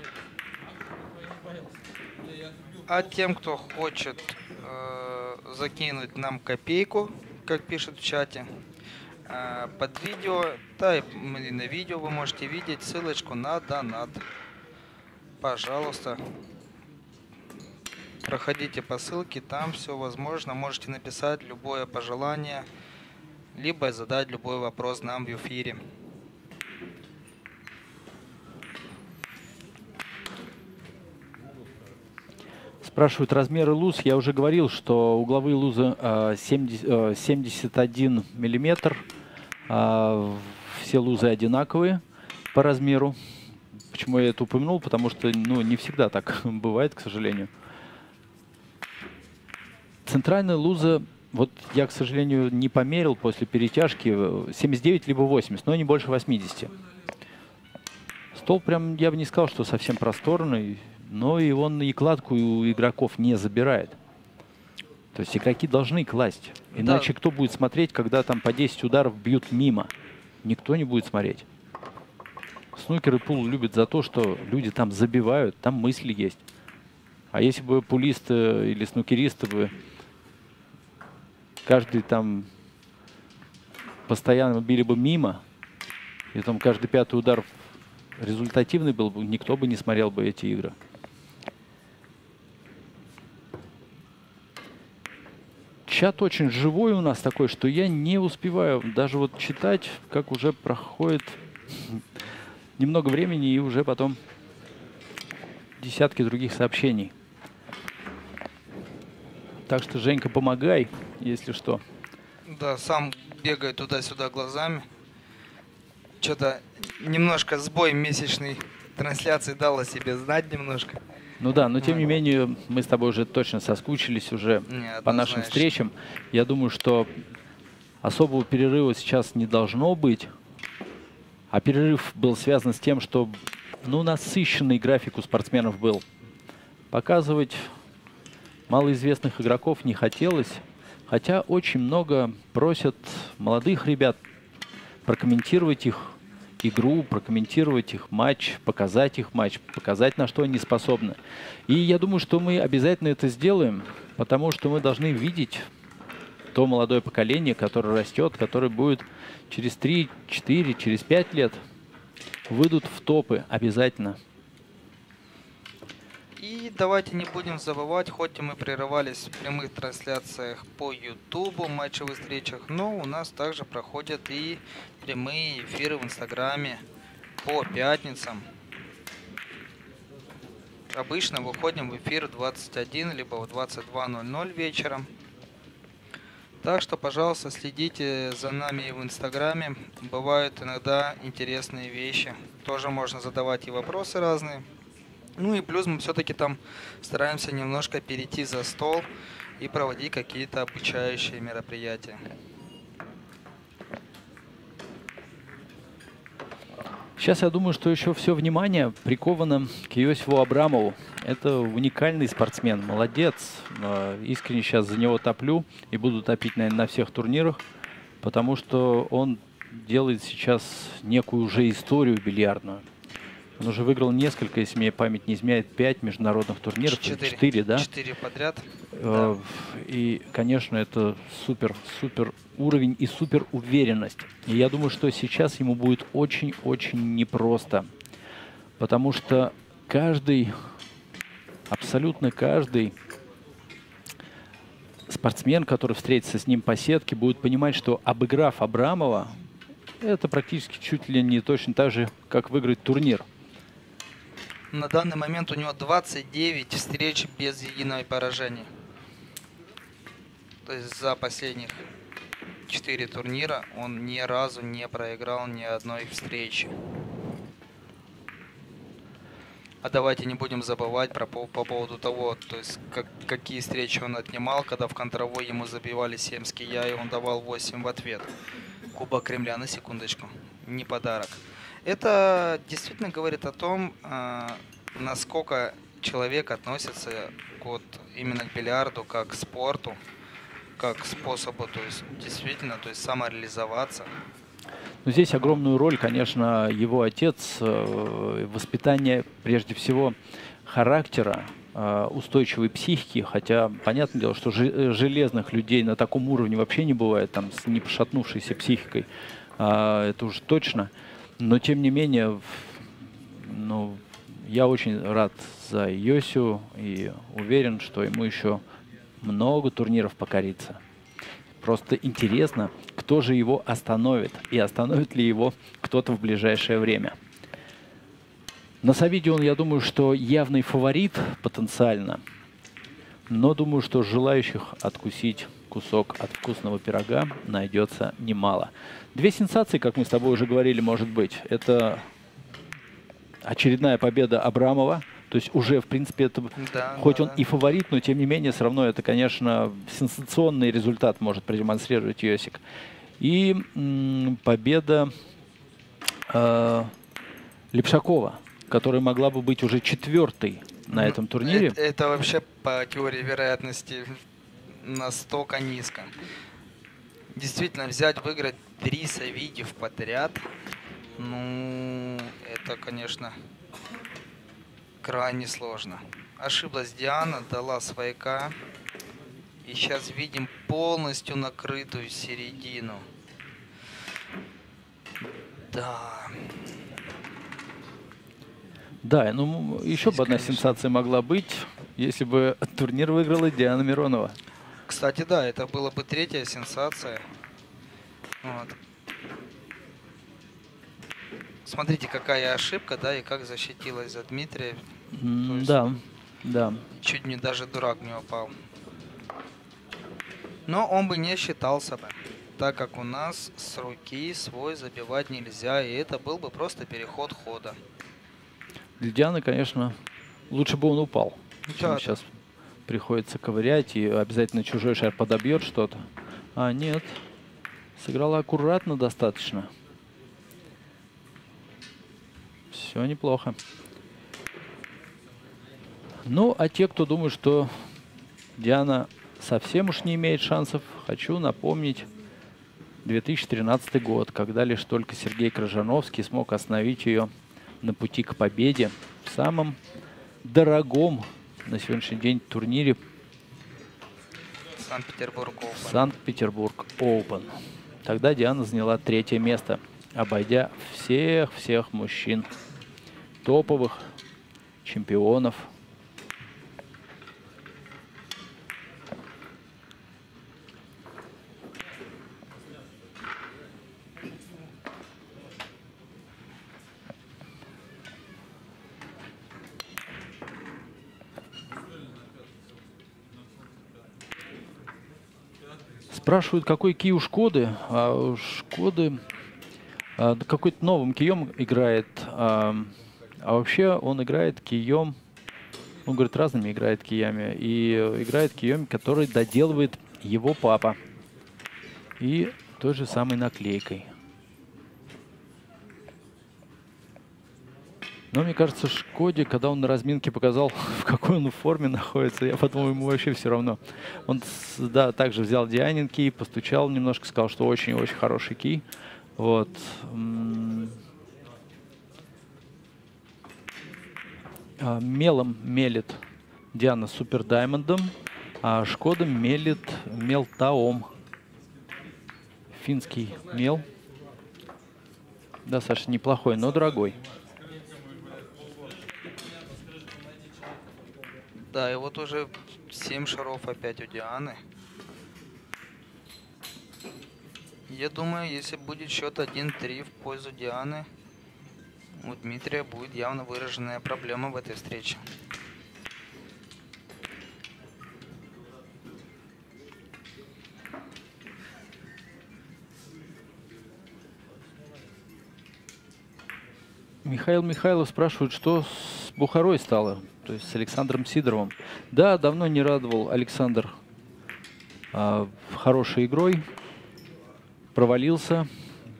А тем, кто хочет э, закинуть нам копейку, как пишет в чате, э, под видео, да и на видео вы можете видеть ссылочку на донат. Пожалуйста, проходите по ссылке, там все возможно. Можете написать любое пожелание, либо задать любой вопрос нам в эфире. Спрашивают размеры луз. Я уже говорил, что угловые лузы 70, 71 миллиметр. А, все лузы одинаковые по размеру. Почему я это упомянул? Потому что ну, не всегда так бывает, к сожалению. Центральная луза, вот я, к сожалению, не померил после перетяжки, 79 либо 80, но не больше 80. Стол прям, я бы не сказал, что совсем просторный, но и он и кладку у игроков не забирает. То есть игроки должны класть. Иначе да. кто будет смотреть, когда там по 10 ударов бьют мимо? Никто не будет смотреть. Снукер и пул любят за то, что люди там забивают, там мысли есть. А если бы пулисты или снукеристы бы каждый там постоянно били бы мимо, и там каждый пятый удар результативный был бы, никто бы не смотрел бы эти игры. чат очень живой у нас такой, что я не успеваю даже вот читать, как уже проходит немного времени и уже потом десятки других сообщений. Так что, Женька, помогай, если что. Да, сам бегаю туда-сюда глазами. Что-то немножко сбой месячной трансляции дал о себе знать немножко. Ну да, но тем не менее мы с тобой уже точно соскучились уже Нет, по нашим встречам. Я думаю, что особого перерыва сейчас не должно быть. А перерыв был связан с тем, что ну, насыщенный график у спортсменов был. Показывать малоизвестных игроков не хотелось. Хотя очень много просят молодых ребят прокомментировать их игру, прокомментировать их матч, показать их матч, показать, на что они способны. И я думаю, что мы обязательно это сделаем, потому что мы должны видеть то молодое поколение, которое растет, которое будет через 3, 4, через 5 лет выйдут в топы обязательно. И давайте не будем забывать, хоть и мы прерывались в прямых трансляциях по YouTube, матчевых встречах, но у нас также проходят и прямые эфиры в Инстаграме по пятницам. Обычно выходим в эфир в 21 либо в 22.00 вечером. Так что, пожалуйста, следите за нами в Инстаграме. Бывают иногда интересные вещи. Тоже можно задавать и вопросы разные. Ну и плюс мы все-таки там стараемся немножко перейти за стол и проводить какие-то обучающие мероприятия. Сейчас я думаю, что еще все внимание приковано к Иосифу Абрамову. Это уникальный спортсмен, молодец. А, искренне сейчас за него топлю и буду топить, наверное, на всех турнирах, потому что он делает сейчас некую уже историю бильярдную. Он уже выиграл несколько, если мне память не изменяет, пять международных турниров. Четыре. Четыре, да? Четыре подряд. Э, И, конечно, это супер, супер уровень и супер уверенность. И я думаю, что сейчас ему будет очень-очень непросто. Потому что каждый, абсолютно каждый спортсмен, который встретится с ним по сетке, будет понимать, что обыграв Абрамова, это практически чуть ли не точно так же, как выиграть турнир. На данный момент у него 29 встреч без единого поражения. То есть за последних 4 турнира он ни разу не проиграл ни одной встречи. А давайте не будем забывать про, по, по поводу того, то есть как, какие встречи он отнимал, когда в контровой ему забивали 7 с кия, и он давал 8 в ответ. Кубок Кремля, на секундочку, не подарок. Это действительно говорит о том, э, насколько человек относится вот именно к бильярду как к спорту, как к способу, то есть действительно, то есть самореализоваться. Но здесь огромную роль, конечно, его отец, э, воспитание прежде всего характера, э, устойчивой психики, хотя понятное дело, что железных людей на таком уровне вообще не бывает, там, с не пошатнувшейся психикой, а, это уж точно. Но тем не менее, ну, я очень рад за Йосю и уверен, что ему еще много турниров покорится. Просто интересно, кто же его остановит и остановит ли его кто-то в ближайшее время. На Савиде он, я думаю, что явный фаворит потенциально, но думаю, что желающих откусить кусок от вкусного пирога найдется немало. Две сенсации, как мы с тобой уже говорили, может быть. Это очередная победа Абрамова. То есть уже, в принципе, это Да, хоть да, он да. и фаворит, но тем не менее, все равно это, конечно, сенсационный результат может продемонстрировать Йосик. И победа э, Лепшакова, которая могла бы быть уже четвертой на этом турнире. Это, это вообще по теории вероятности настолько низко. Действительно, взять, выиграть три Савидев подряд, ну, это, конечно, крайне сложно. Ошиблась Диана, дала свояка. И сейчас видим полностью накрытую середину. Да. Да, ну еще Здесь, бы одна конечно. сенсация могла быть, если бы турнир выиграла Диана Миронова. Кстати, да, это была бы третья сенсация. Вот. Смотрите, какая ошибка, да, и как защитилась за Дмитрия. Есть- Да, да. Чуть не даже дурак не упал. Но он бы не считался бы, так как у нас с руки свой забивать нельзя, и это был бы просто переход хода. Для Дианы, конечно, лучше бы он упал. Да, да. Сейчас приходится ковырять и обязательно чужой шар подобьет что-то. А, нет. Сыграла аккуратно достаточно. Все неплохо. Ну, а те, кто думают, что Диана совсем уж не имеет шансов, хочу напомнить 2013 год, когда лишь только Сергей Крыжановский смог остановить ее на пути к победе в самом дорогом на сегодняшний день турнире Санкт-Петербург Open. Санкт-Петербург Open. Тогда Диана заняла третье место, обойдя всех-всех мужчин, топовых чемпионов. Спрашивают, какой кий у Шкоды. А у Шкоды а, какой-то новым кием играет. А, а вообще он играет кием, он говорит, разными играет киями. И играет кием, который доделывает его папа. И той же самой наклейкой. Но мне кажется, Шкоде, когда он на разминке показал, какой он форме находится, я подумал, ему вообще все равно. Он, да, также взял Дианин кий, постучал немножко, сказал, что очень-очень хороший кий. Вот. А, мелом мелит Диана Супер Даймондом, а Шкода мелит Мелтаом. Финский мел. Достаточно неплохой, но дорогой. Да, и вот уже 7 шаров опять у Дианы. Я думаю, если будет счет 1-3 в пользу Дианы, у Дмитрия будет явно выраженная проблема в этой встрече. Михаил Михайлов спрашивает, что с Бухарой стало, то есть с Александром Сидоровым. Да, давно не радовал Александр а, хорошей игрой, провалился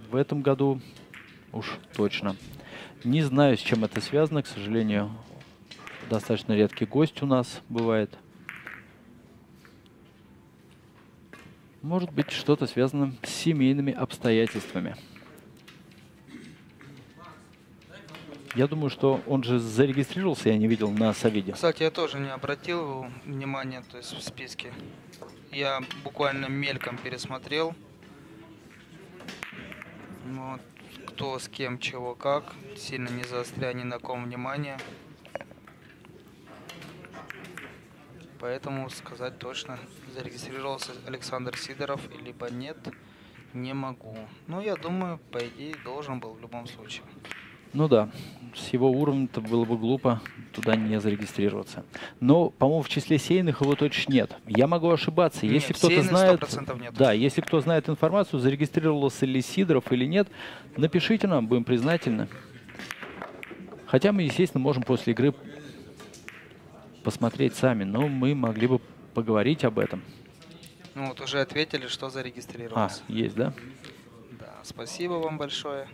в этом году уж точно. Не знаю, с чем это связано, к сожалению, достаточно редкий гость у нас бывает. Может быть, что-то связано с семейными обстоятельствами. Я думаю, что он же зарегистрировался, я не видел на Савиде. Кстати, я тоже не обратил внимания, то есть в списке. Я буквально мельком пересмотрел. Вот, кто с кем, чего, как. Сильно не заостряя ни на ком внимание. Поэтому сказать точно, зарегистрировался Александр Сидоров, либо нет, не могу. Но я думаю, по идее, должен был в любом случае. Ну да, с его уровня-то было бы глупо туда не зарегистрироваться. Но, по-моему, в числе сейных его точно нет. Я могу ошибаться. Нет, если кто-то знает, нет. да, если кто знает информацию, зарегистрировался ли Сидоров или нет, напишите нам, будем признательны. Хотя мы, естественно, можем после игры посмотреть сами, но мы могли бы поговорить об этом. Ну вот уже ответили, что зарегистрировался. А, есть, да? Да, спасибо вам большое.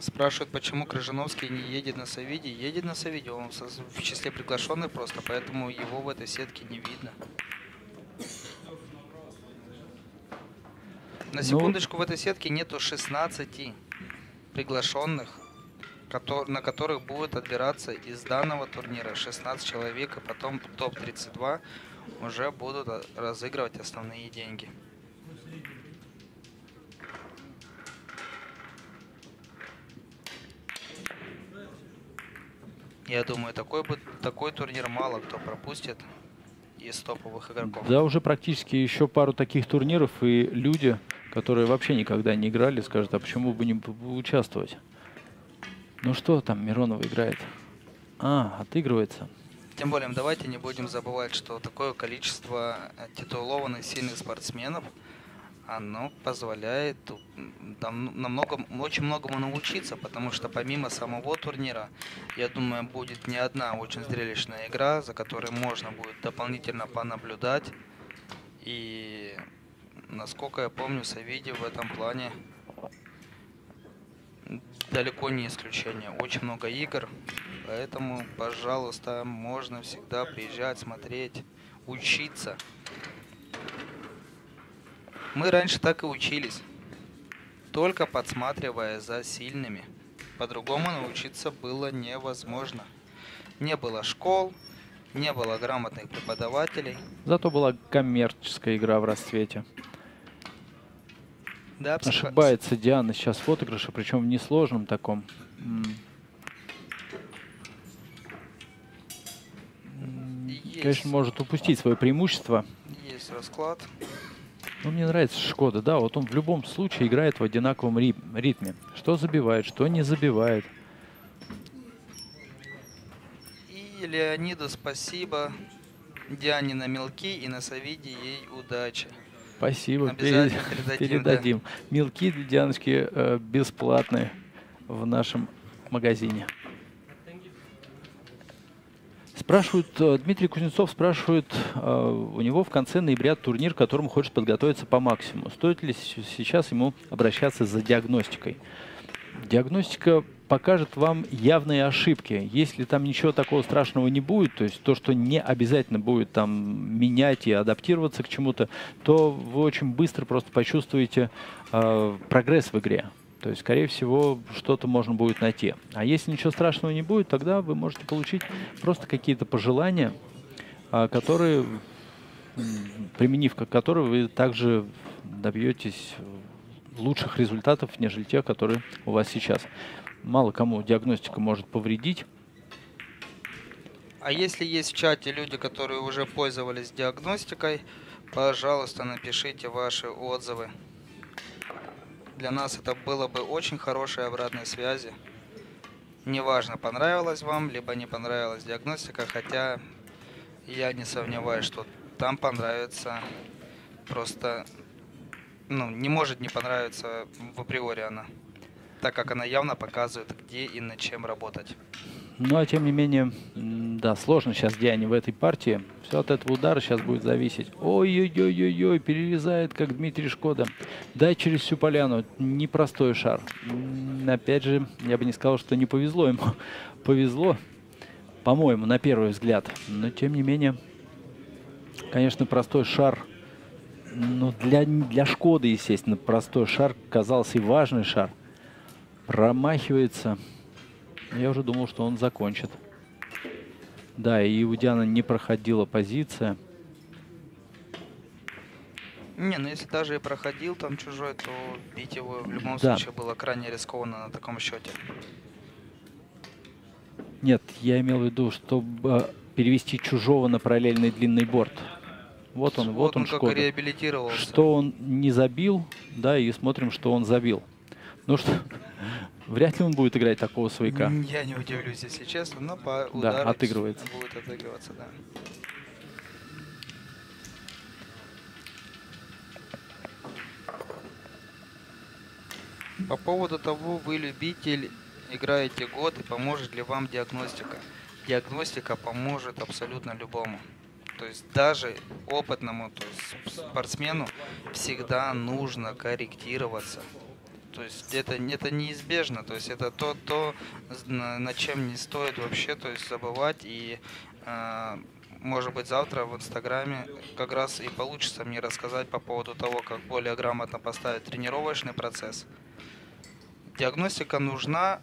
Спрашивают, почему Крыжиновский не едет на Савиде. Едет на Савиде, он в числе приглашенных просто, поэтому его в этой сетке не видно. На ну, секундочку, ну... в этой сетке нету 16 приглашенных, на которых будет отбираться из данного турнира 16 человек, и потом топ-32 уже будут разыгрывать основные деньги. Я думаю, такой, бы, такой турнир мало кто пропустит из топовых игроков. Да, уже практически еще пару таких турниров, и люди, которые вообще никогда не играли, скажут, а почему бы не участвовать? Ну что там Миронова играет? А, отыгрывается. Тем более, давайте не будем забывать, что такое количество титулованных сильных спортсменов – оно позволяет там, намного, очень многому научиться, потому что помимо самого турнира, я думаю, будет не одна очень зрелищная игра, за которой можно будет дополнительно понаблюдать. И насколько я помню, Савиди в этом плане далеко не исключение. Очень много игр, поэтому, пожалуйста, можно всегда приезжать, смотреть, учиться. Мы раньше так и учились, только подсматривая за сильными. По-другому научиться было невозможно. Не было школ, не было грамотных преподавателей. Зато была коммерческая игра в расцвете. Да, Ошибается Диана сейчас в отыгрыше, причем в несложном таком. Есть. Конечно, может упустить свое преимущество. Есть расклад. Ну, мне нравится Шкода, да, вот он в любом случае играет в одинаковом ритме. Что забивает, что не забивает. И Леониду спасибо, Диане на мелки и на Савиде ей удачи. Спасибо, Обязательно передадим. передадим. Да. Мелки для Дианочки э, бесплатные в нашем магазине. Спрашивают, э, Дмитрий Кузнецов спрашивает, э, у него в конце ноября турнир, к которому хочет подготовиться по максимуму. Стоит ли сейчас ему обращаться за диагностикой? Диагностика покажет вам явные ошибки. Если там ничего такого страшного не будет, то есть то, что не обязательно будет там менять и адаптироваться к чему-то, то вы очень быстро просто почувствуете э, прогресс в игре. То есть, скорее всего, что-то можно будет найти. А если ничего страшного не будет, тогда вы можете получить просто какие-то пожелания, а, которые, применив которые вы также добьетесь лучших результатов, нежели те, которые у вас сейчас. Мало кому диагностика может повредить. А если есть в чате люди, которые уже пользовались диагностикой, пожалуйста, напишите ваши отзывы. Для нас это было бы очень хорошей обратной связи. Неважно, понравилась вам, либо не понравилась диагностика, хотя я не сомневаюсь, что там понравится просто ну, не может не понравиться в априори она, так как она явно показывает, где и над чем работать. Ну, а тем не менее, да, сложно сейчас Диане в этой партии. Все от этого удара сейчас будет зависеть. Ой-ой-ой-ой-ой, перерезает, как Дмитрий Шкода. Дай через всю поляну. Непростой шар. Опять же, я бы не сказал, что не повезло ему. Повезло, по-моему, на первый взгляд. Но, тем не менее, конечно, простой шар ну, для, для Шкоды, естественно, простой шар казался и важный шар. Промахивается. Я уже думал, что он закончит. Да, и у Диана не проходила позиция. Не, ну если даже и проходил там чужой, то бить его в любом да. случае было крайне рискованно на таком счете. Нет, я имел в виду, чтобы перевести чужого на параллельный длинный борт. Вот он, вот, вот он, он Шкода. реабилитировался. Что он не забил, да, и смотрим, что он забил. Ну что, вряд ли он будет играть такого свояка. Я не удивлюсь, если честно, но по удару да, отыгрывается. будет отыгрываться, да. По поводу того, вы любитель, играете год и поможет ли вам диагностика. Диагностика поможет абсолютно любому. То есть даже опытному то есть спортсмену всегда нужно корректироваться. То есть это, это неизбежно, то есть это то, то, над чем не стоит вообще то есть забывать. И э, может быть завтра в Инстаграме как раз и получится мне рассказать по поводу того, как более грамотно поставить тренировочный процесс. Диагностика нужна,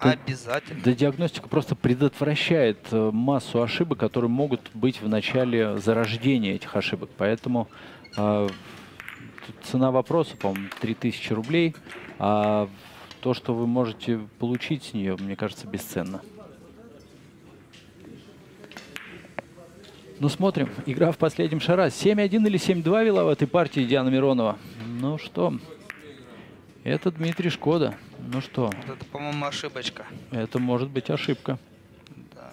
да, Обязательно. Да, диагностика просто предотвращает э, массу ошибок, которые могут быть в начале зарождения этих ошибок. Поэтому э, цена вопроса, по-моему, 3000 рублей. А то, что вы можете получить с нее, мне кажется, бесценно. Ну, смотрим. Игра в последнем шара. 7-1 или 7-2 вела в этой партии Диана Миронова. Ну что, это Дмитрий Шкода. Ну что? Это, по-моему, ошибочка. Это может быть ошибка. Да.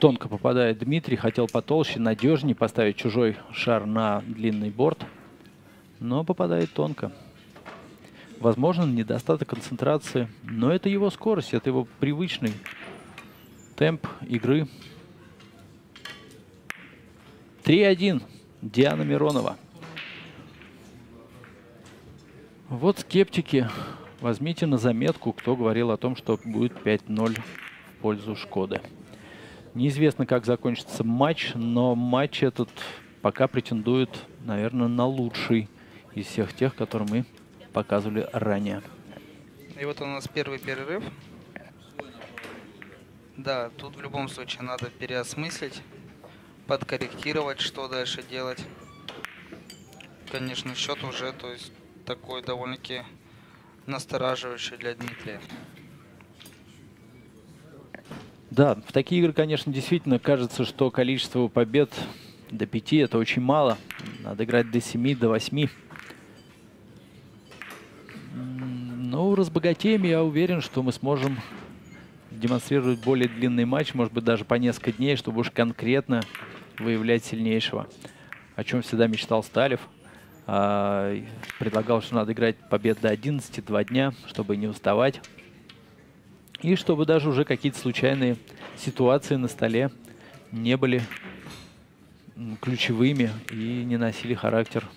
Тонко попадает Дмитрий. Хотел потолще, надежнее поставить чужой шар на длинный борт. Но попадает тонко. Возможно, недостаток концентрации. Но это его скорость, это его привычный темп игры. 3-1. Диана Миронова. Вот скептики, возьмите на заметку, кто говорил о том, что будет 5-0 в пользу Шкоды. Неизвестно, как закончится матч, но матч этот пока претендует, наверное, на лучший из всех тех, которые мы показывали ранее. И вот у нас первый перерыв. Да, тут в любом случае надо переосмыслить, подкорректировать, что дальше делать. Конечно, счет уже, то есть такой довольно-таки настораживающий для Дмитрия. Да, в такие игры, конечно, действительно кажется, что количество побед до 5 это очень мало. Надо играть до 7, до 8. Разбогатеем, я уверен, что мы сможем демонстрировать более длинный матч, может быть, даже по несколько дней, чтобы уж конкретно выявлять сильнейшего. О чем всегда мечтал Сталев. А, предлагал, что надо играть побед до 11, два дня, чтобы не уставать. И чтобы даже уже какие-то случайные ситуации на столе не были ключевыми и не носили характер.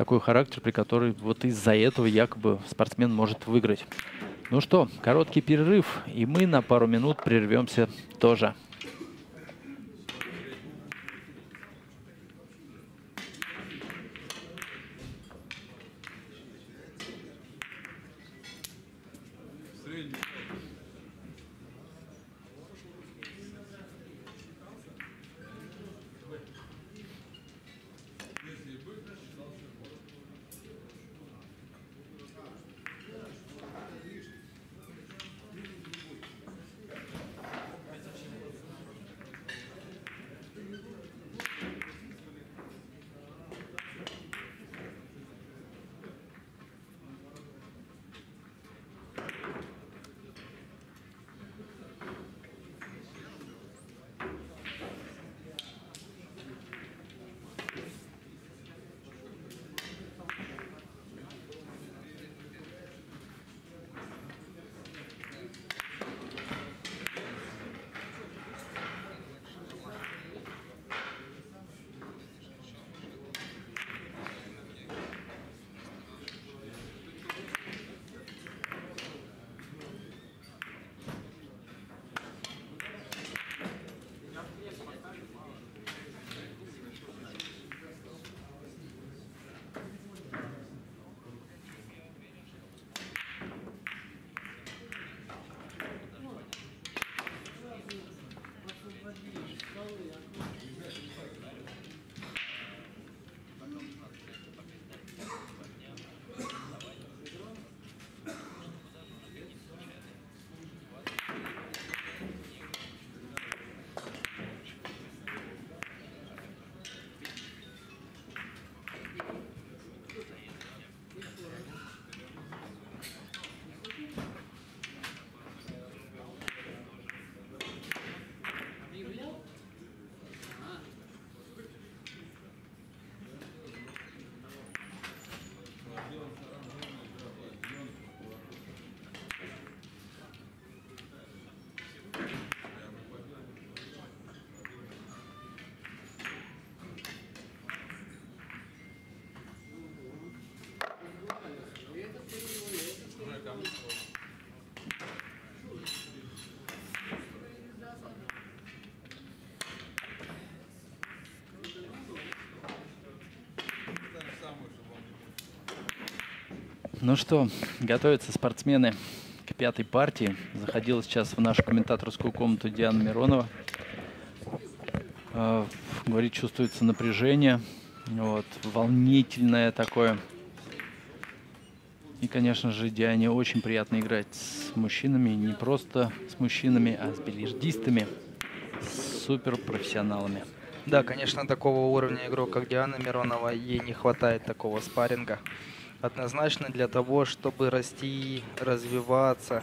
Такой характер, при котором вот из-за этого якобы спортсмен может выиграть. Ну что, короткий перерыв, и мы на пару минут прервемся тоже. Ну что, готовятся спортсмены к пятой партии. Заходила сейчас в нашу комментаторскую комнату Диана Миронова. Э, говорит, чувствуется напряжение, вот, волнительное такое. И, конечно же, Диане очень приятно играть с мужчинами, не просто с мужчинами, а с билирдистами, с суперпрофессионалами. Да, конечно, такого уровня игрок, как Диана Миронова, ей не хватает такого спарринга однозначно для того, чтобы расти, развиваться,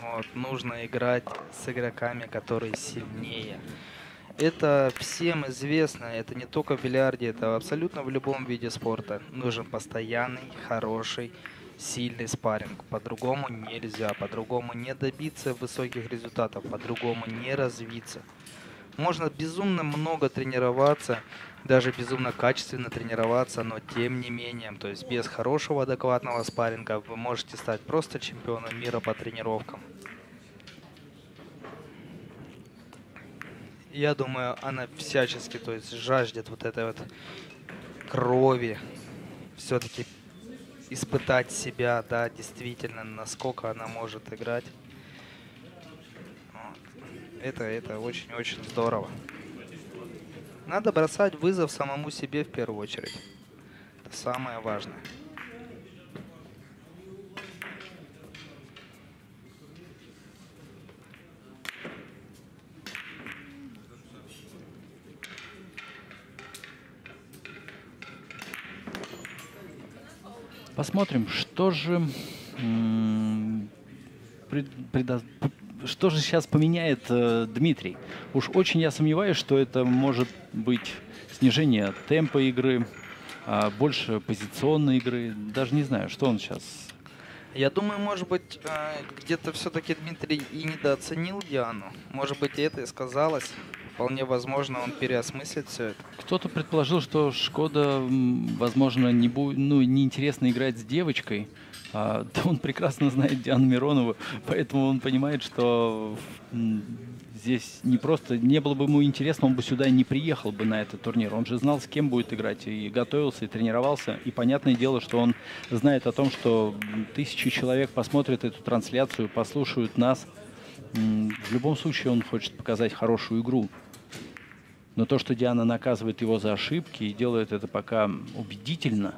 вот, нужно играть с игроками, которые сильнее. Это всем известно, это не только в бильярде, это абсолютно в любом виде спорта. Нужен постоянный, хороший, сильный спарринг. По-другому нельзя, по-другому не добиться высоких результатов, по-другому не развиться. Можно безумно много тренироваться, даже безумно качественно тренироваться, но тем не менее, то есть без хорошего адекватного спарринга вы можете стать просто чемпионом мира по тренировкам. Я думаю, она всячески, то есть жаждет вот этой вот крови, все-таки испытать себя, да, действительно, насколько она может играть. Это, это очень-очень здорово. Надо бросать вызов самому себе в первую очередь. Это самое важное. Посмотрим, что же что же сейчас поменяет э, Дмитрий? Уж очень я сомневаюсь, что это может быть снижение темпа игры, э, больше позиционной игры. Даже не знаю, что он сейчас. Я думаю, может быть, э, где-то все-таки Дмитрий и недооценил Диану. Может быть, это и сказалось. Вполне возможно, он переосмыслит все это. Кто-то предположил, что Шкода, возможно, не будет, ну, неинтересно играть с девочкой, А, да он прекрасно знает Диану Миронову, поэтому он понимает, что здесь не просто, не было бы ему интересно, он бы сюда не приехал бы на этот турнир. Он же знал, с кем будет играть, и готовился, и тренировался. И понятное дело, что он знает о том, что тысячи человек посмотрят эту трансляцию, послушают нас. В любом случае он хочет показать хорошую игру. Но то, что Диана наказывает его за ошибки и делает это пока убедительно,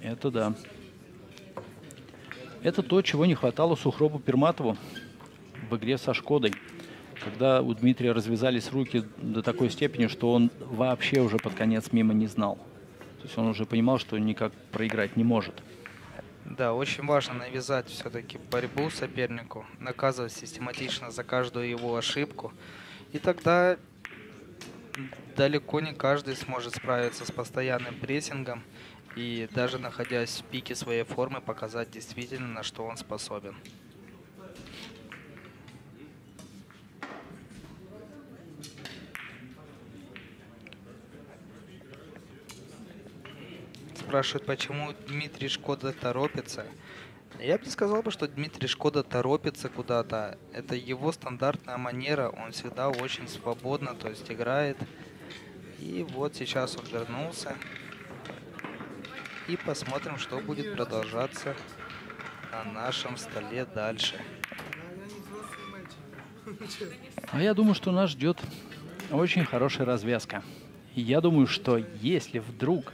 это да. Это то, чего не хватало Сухробу Перматову в игре со Шкодой. Когда у Дмитрия развязались руки до такой степени, что он вообще уже под конец мимо не знал. То есть он уже понимал, что никак проиграть не может. Да, очень важно навязать все-таки борьбу сопернику, наказывать систематично за каждую его ошибку. И тогда далеко не каждый сможет справиться с постоянным прессингом и даже находясь в пике своей формы показать действительно, на что он способен. Спрашивают, почему Дмитрий Шкода торопится. Я бы сказал, бы, что Дмитрий Шкода торопится куда-то. Это его стандартная манера. Он всегда очень свободно, то есть играет. И вот сейчас он вернулся. И посмотрим, что будет продолжаться на нашем столе дальше. А я думаю, что нас ждет очень хорошая развязка. Я думаю, что если вдруг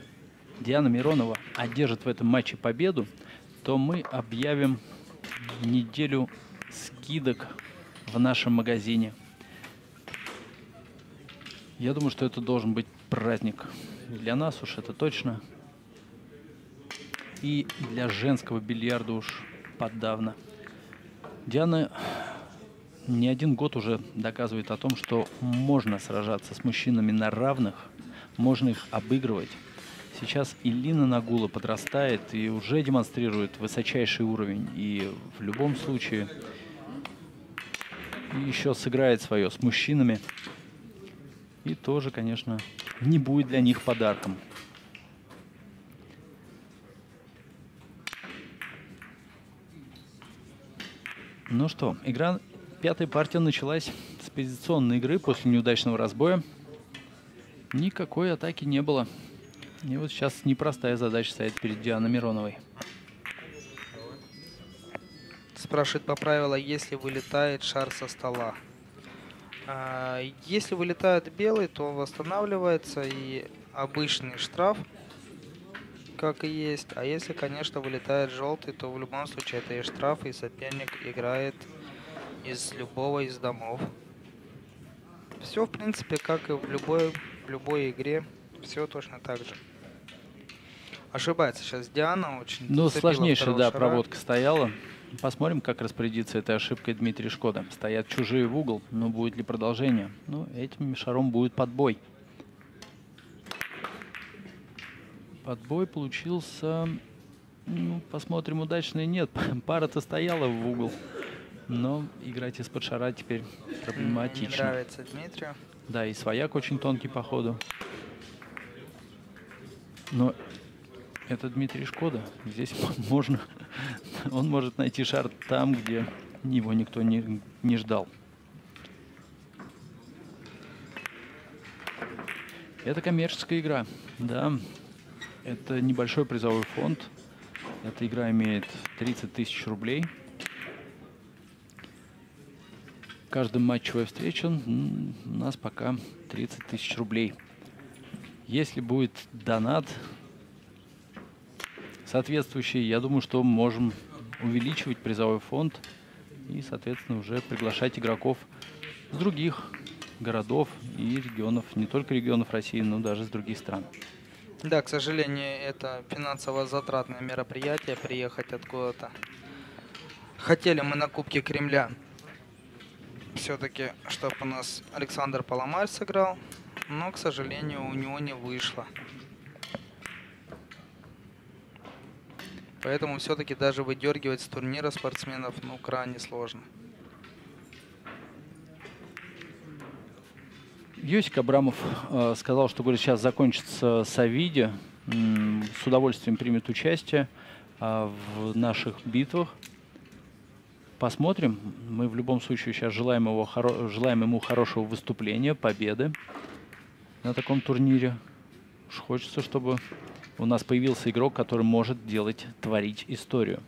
Диана Миронова одержит в этом матче победу, то мы объявим неделю скидок в нашем магазине. Я думаю, что это должен быть праздник. Для нас уж это точно. И для женского бильярда уж подавно. Диана не один год уже доказывает о том, что можно сражаться с мужчинами на равных, можно их обыгрывать. Сейчас Илина Нагула подрастает и уже демонстрирует высочайший уровень. И в любом случае еще сыграет свое с мужчинами. И тоже, конечно, не будет для них подарком. Ну что, игра, пятая партия началась с позиционной игры после неудачного разбоя. Никакой атаки не было. И вот сейчас непростая задача стоит перед Дианой Мироновой. Спрашивает по правилу, если вылетает шар со стола. А, если вылетает белый, то восстанавливается и обычный штраф, как и есть. А если, конечно, вылетает желтый, то в любом случае это и штраф, и соперник играет из любого из домов. Все, в принципе, как и в любой, в любой игре. Все точно так же. Ошибается сейчас Диана очень. Ну, сложнейшая, да, шара. проводка стояла. Посмотрим, как распорядится этой ошибкой Дмитрий Шкода. Стоят чужие в угол, но будет ли продолжение? Ну, этим шаром будет подбой. Подбой получился... Ну, посмотрим, удачный нет. Пара-то стояла в угол. Но играть из-под шара теперь проблематично. Не нравится Дмитрию. Да, и свояк очень тонкий по ходу. Но это Дмитрий Шкода. Здесь можно, он может найти шар там, где его никто не, не ждал. Это коммерческая игра, да. Это небольшой призовой фонд. Эта игра имеет 30 тысяч рублей. Каждая матчевая встреча у нас пока 30 тысяч рублей. Если будет донат соответствующий, я думаю, что можем увеличивать призовой фонд и, соответственно, уже приглашать игроков с других городов и регионов, не только регионов России, но даже с других стран. Да, к сожалению, это финансово затратное мероприятие, приехать откуда-то. Хотели мы на Кубке Кремля все-таки, чтобы у нас Александр Паломарь сыграл, но, к сожалению, у него не вышло. Поэтому все-таки даже выдергивать с турнира спортсменов, ну, крайне сложно. Йосик Абрамов э, сказал, что говорит, сейчас закончится Савиди, с удовольствием примет участие а, в наших битвах. Посмотрим. Мы в любом случае сейчас желаем, его, желаем ему хорошего выступления, победы на таком турнире. Уж хочется, чтобы у нас появился игрок, который может делать, творить историю.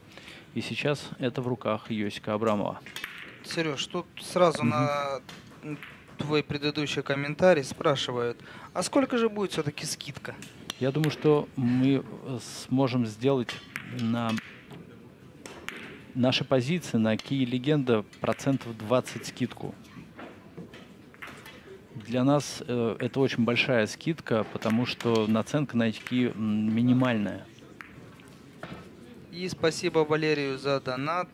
И сейчас это в руках Йосика Абрамова. Сереж, тут сразу mm-hmm. на твой предыдущий комментарий спрашивают, а сколько же будет все-таки скидка? Я думаю, что мы сможем сделать на наши позиции на Ки Легенда процентов 20 скидку. Для нас э, это очень большая скидка, потому что наценка на очки минимальная. И спасибо Валерию за донат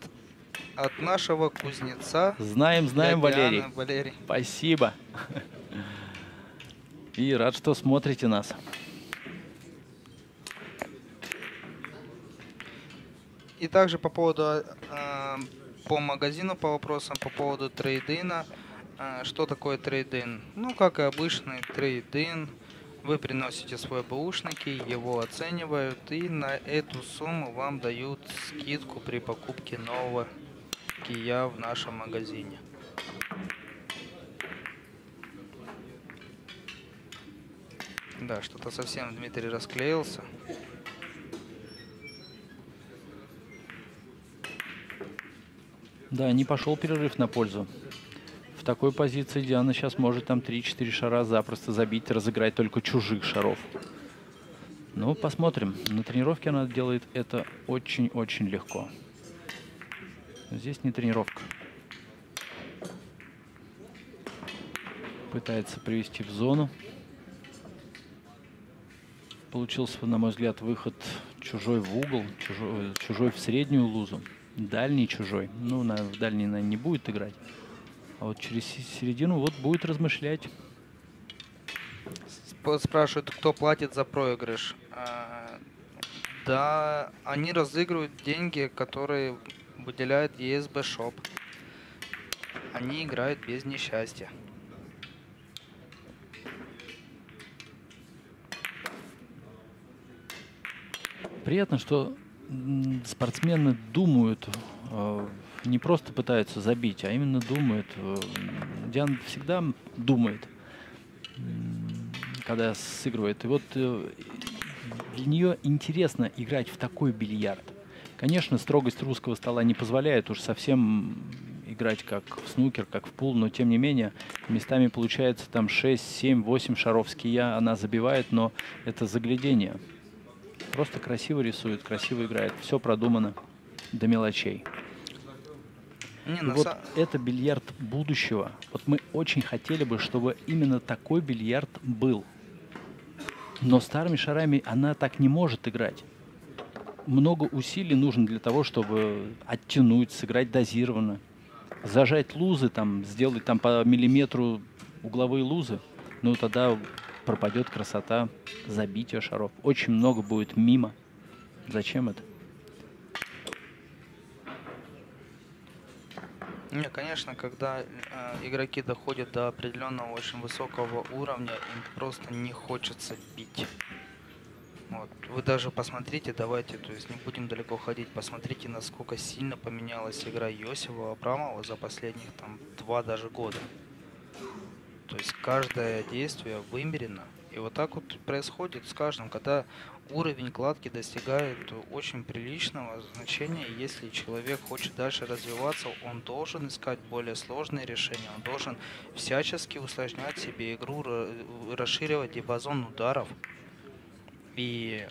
от нашего кузнеца. Знаем, знаем, Валерий. Валерий. Спасибо. И рад, что смотрите нас. И также по поводу э, по магазину, по вопросам по поводу трейдина. Э, что такое трейдин? Ну, как и обычный трейдин. Вы приносите свой бэушники, его оценивают, и на эту сумму вам дают скидку при покупке нового кия в нашем магазине. Да, что-то совсем Дмитрий расклеился. Да, не пошел перерыв на пользу. Такой позиции Диана сейчас может там 3-4 шара запросто забить, разыграть только чужих шаров. Ну, посмотрим. На тренировке она делает это очень-очень легко. Здесь не тренировка. Пытается привести в зону. Получился, на мой взгляд, выход чужой в угол, чужой, чужой в среднюю лузу. Дальний чужой. Ну, на, в дальний, наверное, не будет играть. А вот через середину вот будет размышлять. Спрашивают, кто платит за проигрыш. А, да, они разыгрывают деньги, которые выделяет ESB Shop. Они играют без несчастья. Приятно, что спортсмены думают, э, не просто пытаются забить, а именно думают. Э, Диан всегда думает, когда сыгрывает. И вот э, для нее интересно играть в такой бильярд. Конечно, строгость русского стола не позволяет уж совсем играть как в снукер, как в пул, но тем не менее местами получается там 6, 7, 8 шаров с кия она забивает, но это заглядение. Просто красиво рисует, красиво играет. Все продумано до мелочей. Не, вот са... это бильярд будущего. Вот мы очень хотели бы, чтобы именно такой бильярд был. Но старыми шарами она так не может играть много усилий нужно для того, чтобы оттянуть, сыграть дозированно. Зажать лузы, там, сделать там по миллиметру угловые лузы, ну тогда пропадет красота забития шаров. Очень много будет мимо. Зачем это? Не, конечно, когда э, игроки доходят до определенного очень высокого уровня, им просто не хочется бить. Вот. Вы даже посмотрите, давайте, то есть не будем далеко ходить, посмотрите, насколько сильно поменялась игра Йосифа Абрамова за последних там два даже года. То есть каждое действие вымерено. И вот так вот происходит с каждым, когда уровень кладки достигает очень приличного значения. Если человек хочет дальше развиваться, он должен искать более сложные решения, он должен всячески усложнять себе игру, расширивать диапазон ударов. И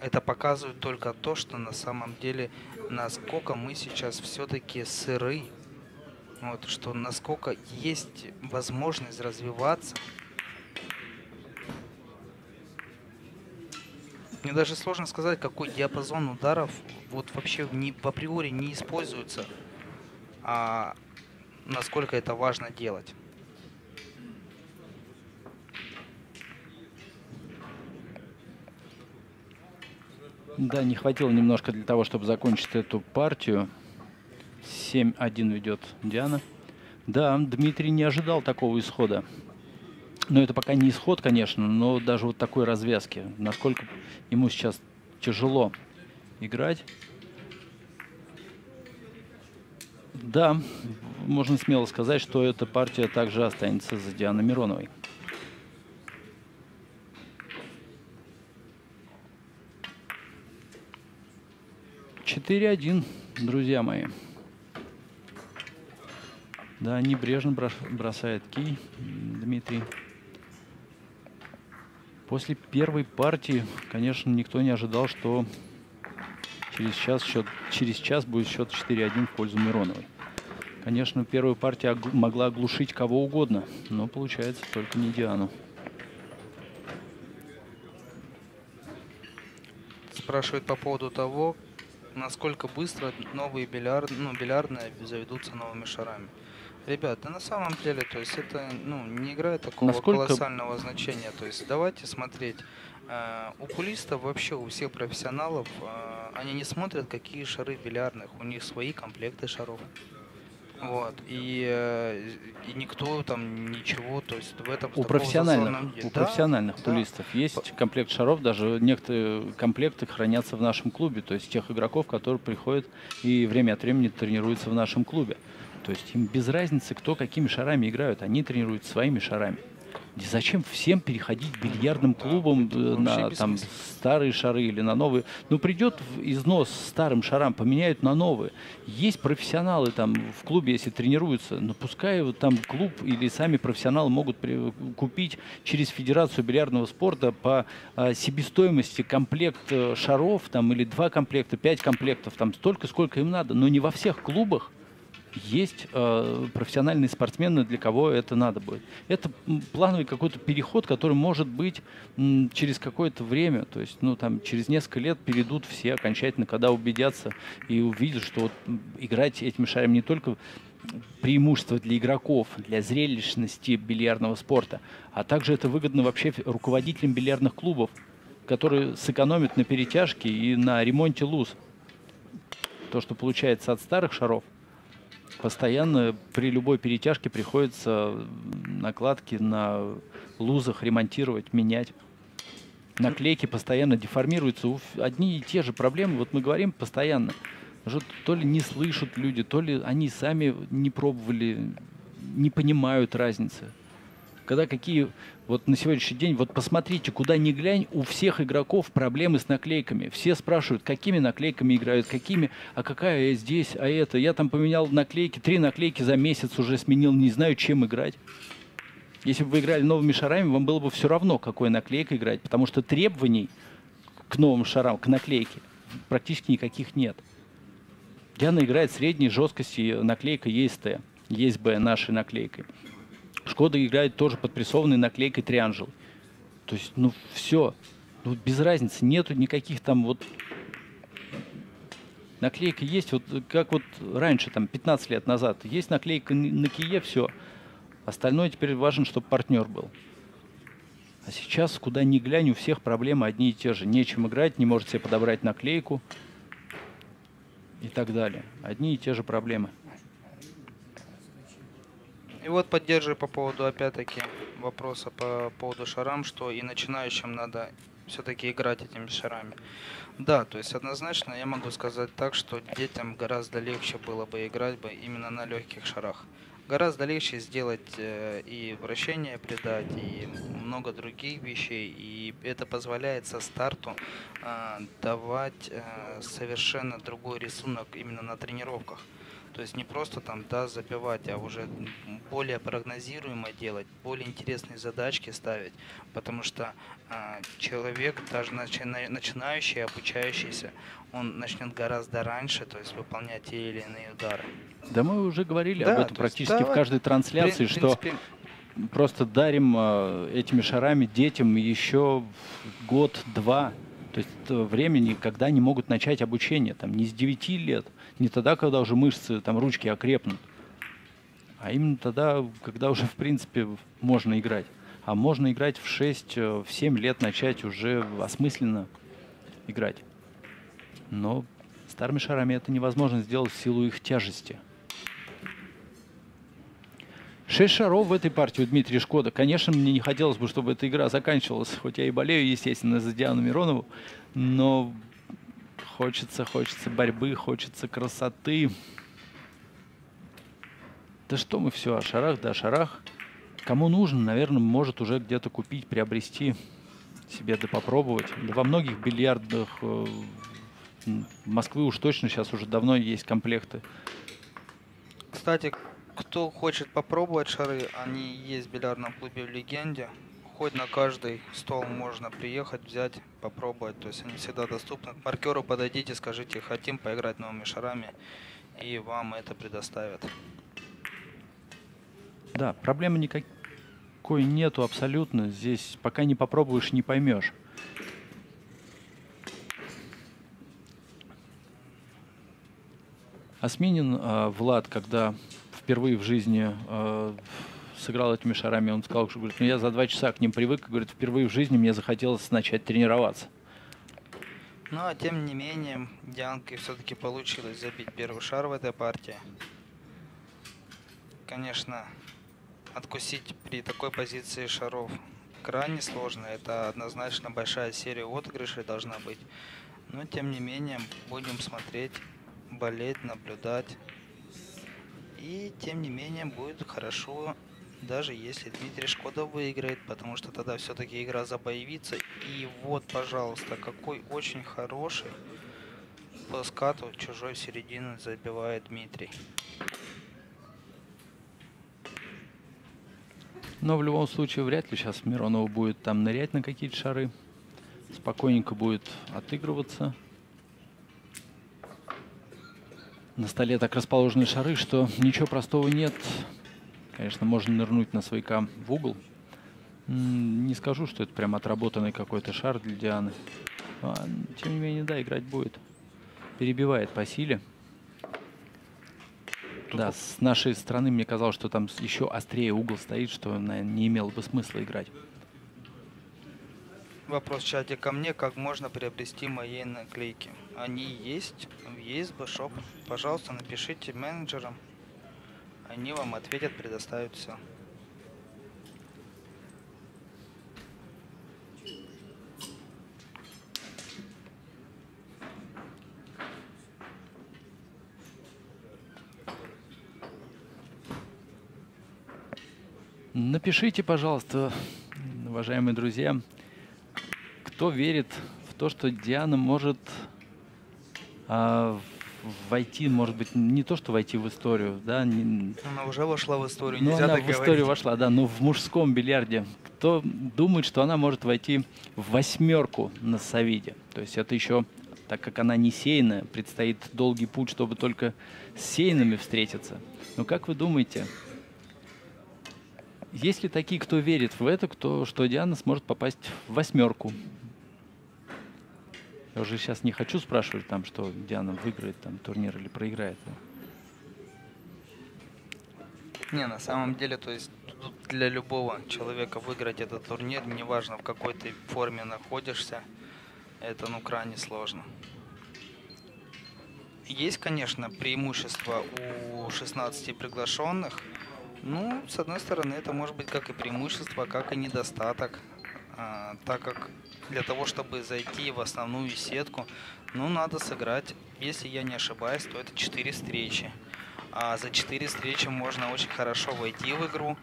это показывает только то, что на самом деле, насколько мы сейчас все-таки сыры, вот, что насколько есть возможность развиваться. Мне даже сложно сказать, какой диапазон ударов вот вообще не, в априори не используется, а насколько это важно делать. Да, не хватило немножко для того, чтобы закончить эту партию. 7-1 ведет Диана. Да, Дмитрий не ожидал такого исхода. Но это пока не исход, конечно, но даже вот такой развязки. Насколько ему сейчас тяжело играть. Да, можно смело сказать, что эта партия также останется за Дианой Мироновой. Четыре один, друзья мои. Да, небрежно бросает кий Дмитрий. После первой партии, конечно, никто не ожидал, что через час, счет, через час будет счет 4-1 в пользу Мироновой. Конечно, первая партия могла оглушить кого угодно, но получается только не Диану. Спрашивают по поводу того, насколько быстро новые бильярд, ну, бильярдные заведутся новыми шарами. Ребята, на самом деле, то есть это ну, не играет такого Насколько... колоссального значения. То есть давайте смотреть. Э, у кулистов вообще, у всех профессионалов, э, они не смотрят, какие шары бильярдных. У них свои комплекты шаров. Вот. И, э, и никто там ничего, то есть в этом у профессиональных, у да, профессиональных да. тулистов есть комплект шаров, даже некоторые комплекты хранятся в нашем клубе, то есть тех игроков, которые приходят и время от времени тренируются в нашем клубе. То есть им без разницы, кто какими шарами играют, они тренируют своими шарами. И зачем всем переходить бильярдным клубом да, э, на там, старые шары или на новые? Ну, придет износ старым шарам, поменяют на новые. Есть профессионалы там в клубе, если тренируются, но пускай вот там клуб или сами профессионалы могут при, купить через Федерацию бильярдного спорта по а, себестоимости комплект э, шаров там, или два комплекта, пять комплектов, там столько, сколько им надо, но не во всех клубах есть э, профессиональные спортсмены, для кого это надо будет. Это плановый какой-то переход, который может быть м, через какое-то время, то есть, ну, там, через несколько лет перейдут все окончательно, когда убедятся и увидят, что вот играть этими шарами не только преимущество для игроков, для зрелищности бильярдного спорта, а также это выгодно вообще руководителям бильярдных клубов, которые сэкономят на перетяжке и на ремонте луз. То, что получается от старых шаров, постоянно при любой перетяжке приходится накладки на лузах ремонтировать, менять. Наклейки постоянно деформируются. Одни и те же проблемы, вот мы говорим постоянно. Что то ли не слышат люди, то ли они сами не пробовали, не понимают разницы когда какие, вот на сегодняшний день, вот посмотрите, куда ни глянь, у всех игроков проблемы с наклейками. Все спрашивают, какими наклейками играют, какими, а какая я здесь, а это. Я там поменял наклейки, три наклейки за месяц уже сменил, не знаю, чем играть. Если бы вы играли новыми шарами, вам было бы все равно, какой наклейкой играть, потому что требований к новым шарам, к наклейке практически никаких нет. Диана играет средней жесткости наклейка EST, ESB нашей наклейкой. Шкода играет тоже под прессованной наклейкой Трианжел. То есть, ну, все. Ну, без разницы. Нету никаких там вот... Наклейка есть, вот как вот раньше, там, 15 лет назад. Есть наклейка на Кие, все. Остальное теперь важно, чтобы партнер был. А сейчас, куда ни глянь, у всех проблемы одни и те же. Нечем играть, не может себе подобрать наклейку и так далее. Одни и те же проблемы. И вот поддерживаю по поводу, опять-таки, вопроса по поводу шарам, что и начинающим надо все-таки играть этими шарами. Да, то есть однозначно я могу сказать так, что детям гораздо легче было бы играть бы именно на легких шарах. Гораздо легче сделать э, и вращение придать, и много других вещей. И это позволяет со старту э, давать э, совершенно другой рисунок именно на тренировках. То есть не просто там да, забивать, а уже более прогнозируемо делать, более интересные задачки ставить. Потому что э, человек, даже начина, начинающий, обучающийся, он начнет гораздо раньше, то есть выполнять те или иные удары. Да мы уже говорили да, об этом практически есть, в каждой трансляции, при, что принципе, просто дарим э, этими шарами детям еще год-два. То есть времени, когда они могут начать обучение, там не с 9 лет, не тогда, когда уже мышцы, там ручки окрепнут, а именно тогда, когда уже, в принципе, можно играть. А можно играть в 6, э, в 7 лет начать уже осмысленно играть. Но старыми шарами это невозможно сделать в силу их тяжести. Шесть шаров в этой партии у Дмитрия Шкода. Конечно, мне не хотелось бы, чтобы эта игра заканчивалась, хоть я и болею, естественно, за Диану Миронову, но хочется, хочется борьбы, хочется красоты. Да что мы все о шарах, да о шарах. Кому нужно, наверное, может уже где-то купить, приобрести себе, да попробовать. Во многих бильярдах э, Москвы уж точно сейчас уже давно есть комплекты. Кстати, кто хочет попробовать шары, они есть в бильярдном клубе в Легенде. Хоть на каждый стол можно приехать, взять, попробовать. То есть они всегда доступны. К маркеру подойдите, скажите, хотим поиграть новыми шарами, и вам это предоставят. Да, проблемы никакой нету абсолютно. Здесь пока не попробуешь, не поймешь. Осминин э, Влад, когда впервые в жизни э, сыграл этими шарами, он сказал, что говорит, ну, я за два часа к ним привык, говорит, впервые в жизни мне захотелось начать тренироваться. Ну, а тем не менее, Дианке все-таки получилось забить первый шар в этой партии. Конечно, откусить при такой позиции шаров крайне сложно. Это однозначно большая серия отыгрышей должна быть. Но, тем не менее, будем смотреть болеть, наблюдать. И тем не менее будет хорошо, даже если Дмитрий Шкода выиграет, потому что тогда все-таки игра забоевится. И вот, пожалуйста, какой очень хороший по скату чужой середины забивает Дмитрий. Но в любом случае вряд ли сейчас Миронов будет там нырять на какие-то шары. Спокойненько будет отыгрываться. На столе так расположены шары, что ничего простого нет. Конечно, можно нырнуть на свояка в угол. Не скажу, что это прям отработанный какой-то шар для Дианы. А, тем не менее, да, играть будет. Перебивает по силе. Да, с нашей стороны мне казалось, что там еще острее угол стоит, что наверное, не имело бы смысла играть. Вопрос в чате ко мне, как можно приобрести мои наклейки. Они есть ESB Shop. Пожалуйста, напишите менеджерам. Они вам ответят, предоставят все. Напишите, пожалуйста, уважаемые друзья, кто верит в то, что Диана может а, войти, может быть, не то, что войти в историю, да. Не... Она уже вошла в историю, ну, нельзя она так в говорить. историю вошла, да, но в мужском бильярде. Кто думает, что она может войти в восьмерку на Савиде? То есть это еще, так как она не сейная, предстоит долгий путь, чтобы только с сейными встретиться. Но как вы думаете, есть ли такие, кто верит в это, кто, что Диана сможет попасть в восьмерку? Я уже сейчас не хочу спрашивать, там, что Диана выиграет там, турнир или проиграет. Не, на самом деле, то есть для любого человека выиграть этот турнир, неважно в какой ты форме находишься, это ну крайне сложно. Есть, конечно, преимущество у 16 приглашенных. Ну, с одной стороны, это может быть как и преимущество, как и недостаток. А, так как для того, чтобы зайти в основную сетку, ну, надо сыграть, если я не ошибаюсь, то это 4 встречи. А за 4 встречи можно очень хорошо войти в игру,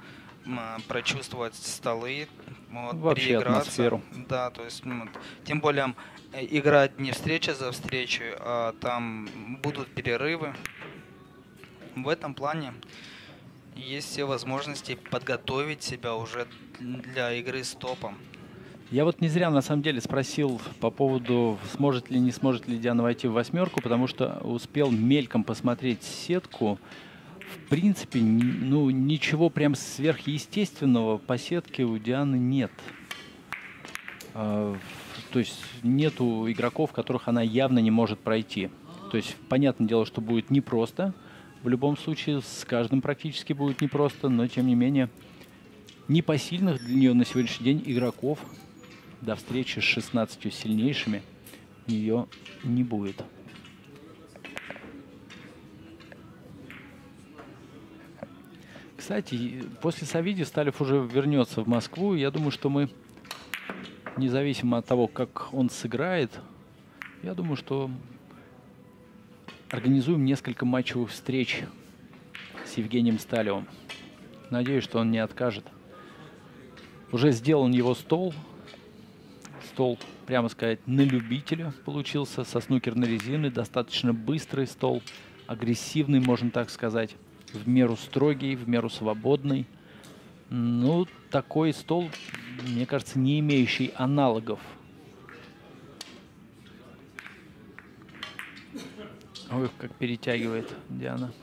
прочувствовать столы, вот, Вообще атмосферу. Да, то есть, ну, тем более, играть не встреча за встречей, а там будут перерывы. В этом плане есть все возможности подготовить себя уже для игры с топом. Я вот не зря на самом деле спросил по поводу, сможет ли, не сможет ли Диана войти в восьмерку, потому что успел мельком посмотреть сетку. В принципе, ну, ничего прям сверхъестественного по сетке у Дианы нет. А, то есть нету игроков, которых она явно не может пройти. То есть понятное дело, что будет непросто. В любом случае, с каждым практически будет непросто, но тем не менее непосильных для нее на сегодняшний день игроков до встречи с 16 сильнейшими ее не будет. Кстати, после Савиди Сталев уже вернется в Москву. Я думаю, что мы, независимо от того, как он сыграет, я думаю, что организуем несколько матчевых встреч с Евгением Сталевым. Надеюсь, что он не откажет. Уже сделан его стол. Стол, прямо сказать, на любителя получился, со снукерной резины. Достаточно быстрый стол, агрессивный, можно так сказать. В меру строгий, в меру свободный. Ну, такой стол, мне кажется, не имеющий аналогов. Ой, как перетягивает Диана.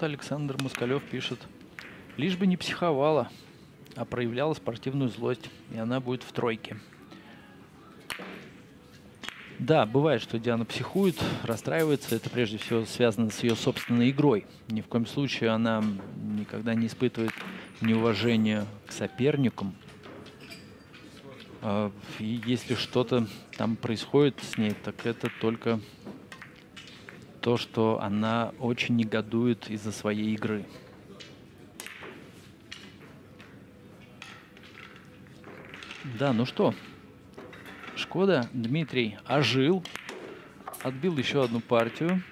Вот Александр Москалев пишет. Лишь бы не психовала, а проявляла спортивную злость, и она будет в тройке. Да, бывает, что Диана психует, расстраивается. Это прежде всего связано с ее собственной игрой. Ни в коем случае она никогда не испытывает неуважения к соперникам. А, и если что-то там происходит с ней, так это только то, что она очень негодует из-за своей игры. Да, ну что, Шкода Дмитрий ожил, отбил еще одну партию.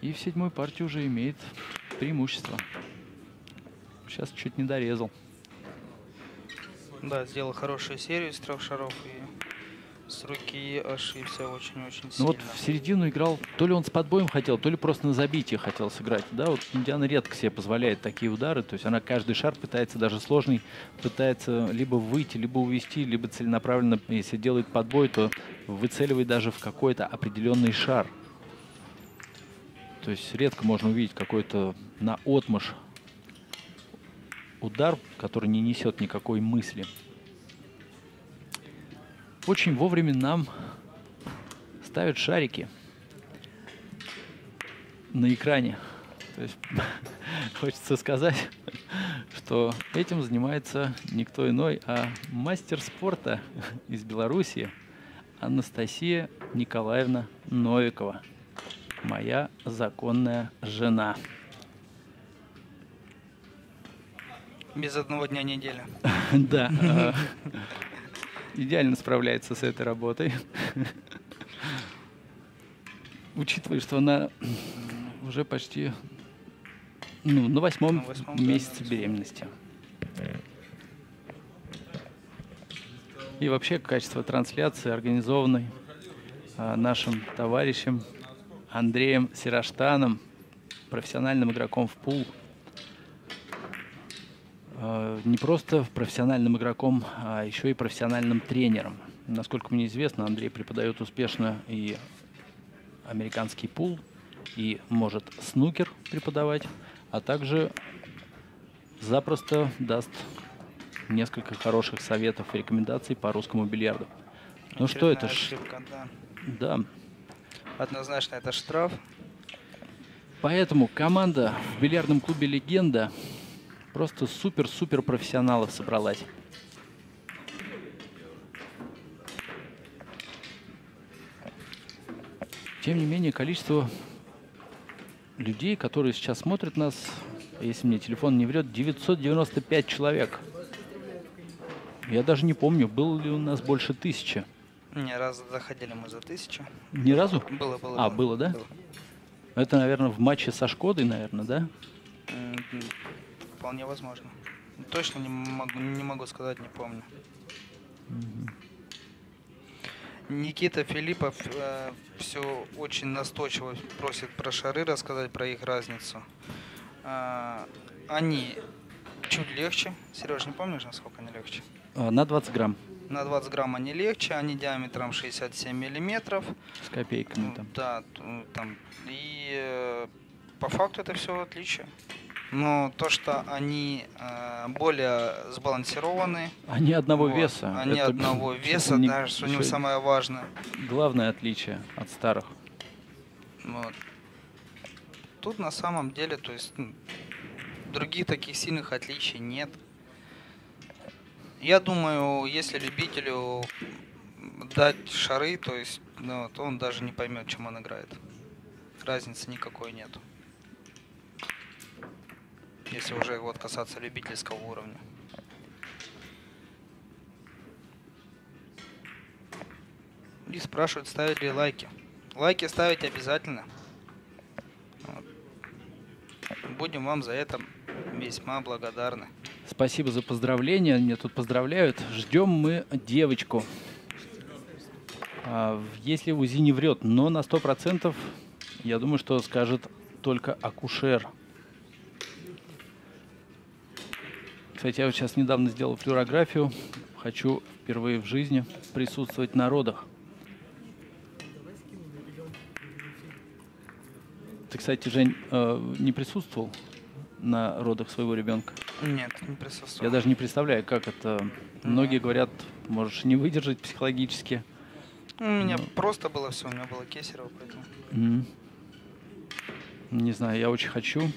И в седьмой партии уже имеет преимущество. Сейчас чуть не дорезал. Да, сделал хорошую серию из трех шаров и с руки ошибся очень-очень сильно. Ну вот в середину играл, то ли он с подбоем хотел, то ли просто на забитие хотел сыграть. Да, вот Индиана редко себе позволяет такие удары, то есть она каждый шар пытается, даже сложный, пытается либо выйти, либо увести, либо целенаправленно, если делает подбой, то выцеливает даже в какой-то определенный шар. То есть редко можно увидеть какой-то на отмаш удар, который не несет никакой мысли очень вовремя нам ставят шарики на экране. То есть хочется сказать, что этим занимается никто иной, а мастер спорта из Беларуси Анастасия Николаевна Новикова, моя законная жена. Без одного дня недели. Да. Идеально справляется с этой работой. Учитывая, что она уже почти ну, на восьмом, на восьмом месяце да, беременности. И вообще качество трансляции организованной а, нашим товарищем Андреем Сираштаном, профессиональным игроком в пул – не просто профессиональным игроком, а еще и профессиональным тренером. Насколько мне известно, Андрей преподает успешно и американский пул, и может снукер преподавать, а также запросто даст несколько хороших советов и рекомендаций по русскому бильярду. Ну что это ж... да. да. Однозначно это штраф. Поэтому команда в бильярдном клубе «Легенда» Просто супер-супер профессионалов собралась. Тем не менее, количество людей, которые сейчас смотрят нас, если мне телефон не врет, 995 человек. Я даже не помню, было ли у нас больше тысячи. Не, раз заходили мы за тысячу. Ни разу? Было, было. А, было, да? Было. Это, наверное, в матче со Шкодой, наверное, да? Вполне возможно. Точно не могу, не могу сказать, не помню. Никита Филиппов э, все очень настойчиво просит про шары рассказать, про их разницу. Э, они чуть легче. Сереж, не помнишь, насколько они легче? А, на 20 грамм. На 20 грамм они легче, они диаметром 67 миллиметров. С копейками там. Да, там. И э, по факту это все отличие. Но то, что они э, более сбалансированы. Они одного вот, веса. Они это одного веса, не, даже что у него самое важное. Главное отличие от старых. Вот. Тут на самом деле, то есть, других таких сильных отличий нет. Я думаю, если любителю дать шары, то есть, ну, то он даже не поймет, чем он играет. Разницы никакой нету. Если уже вот касаться любительского уровня. И спрашивают, ставят ли лайки. Лайки ставить обязательно. Вот. Будем вам за это весьма благодарны. Спасибо за поздравления. Меня тут поздравляют. Ждем мы девочку. А, если УЗИ не врет, но на 100% я думаю, что скажет только акушер. Кстати, я вот сейчас недавно сделал флюорографию. Хочу впервые в жизни присутствовать на родах. Ты, кстати, Жень, э, не присутствовал на родах своего ребенка? Нет, не присутствовал. Я даже не представляю, как это. Многие говорят, можешь не выдержать психологически. У меня Ну. просто было все, у меня было кесарево, поэтому. Не знаю, я очень хочу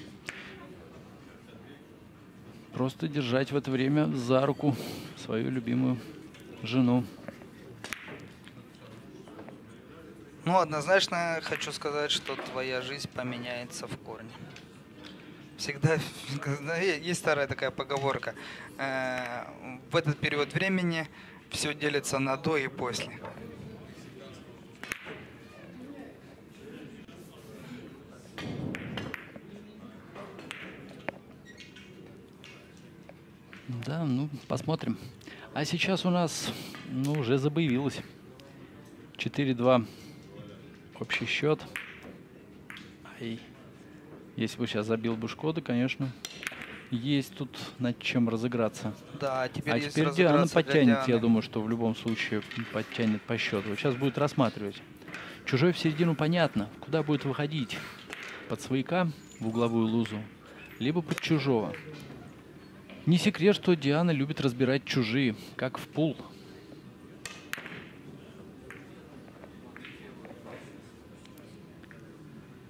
просто держать в это время за руку свою любимую жену. Ну, однозначно хочу сказать, что твоя жизнь поменяется в корне. Всегда да, е- есть старая такая поговорка. э, В этот период времени все делится на до и после. Да, ну, посмотрим. А сейчас у нас, ну, уже забоявилось. 4-2 общий счет. Ай. Если бы сейчас забил бы Шкода, конечно, есть тут над чем разыграться. Да, теперь а теперь Диана подтянет, я думаю, что в любом случае подтянет по счету. Вот сейчас будет рассматривать. Чужой в середину понятно, куда будет выходить. Под свояка в угловую лузу, либо под чужого. Не секрет, что Диана любит разбирать чужие, как в пул.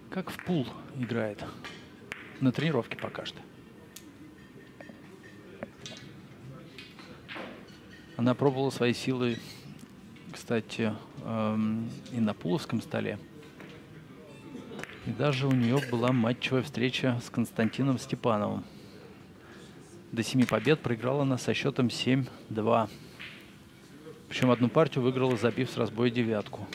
Как в пул играет. На тренировке пока что. Она пробовала свои силы, кстати, эм, и на пуловском столе. И даже у нее была матчевая встреча с Константином Степановым. До семи побед проиграла она со счетом 7-2. Причем одну партию выиграла, забив с разбоя девятку.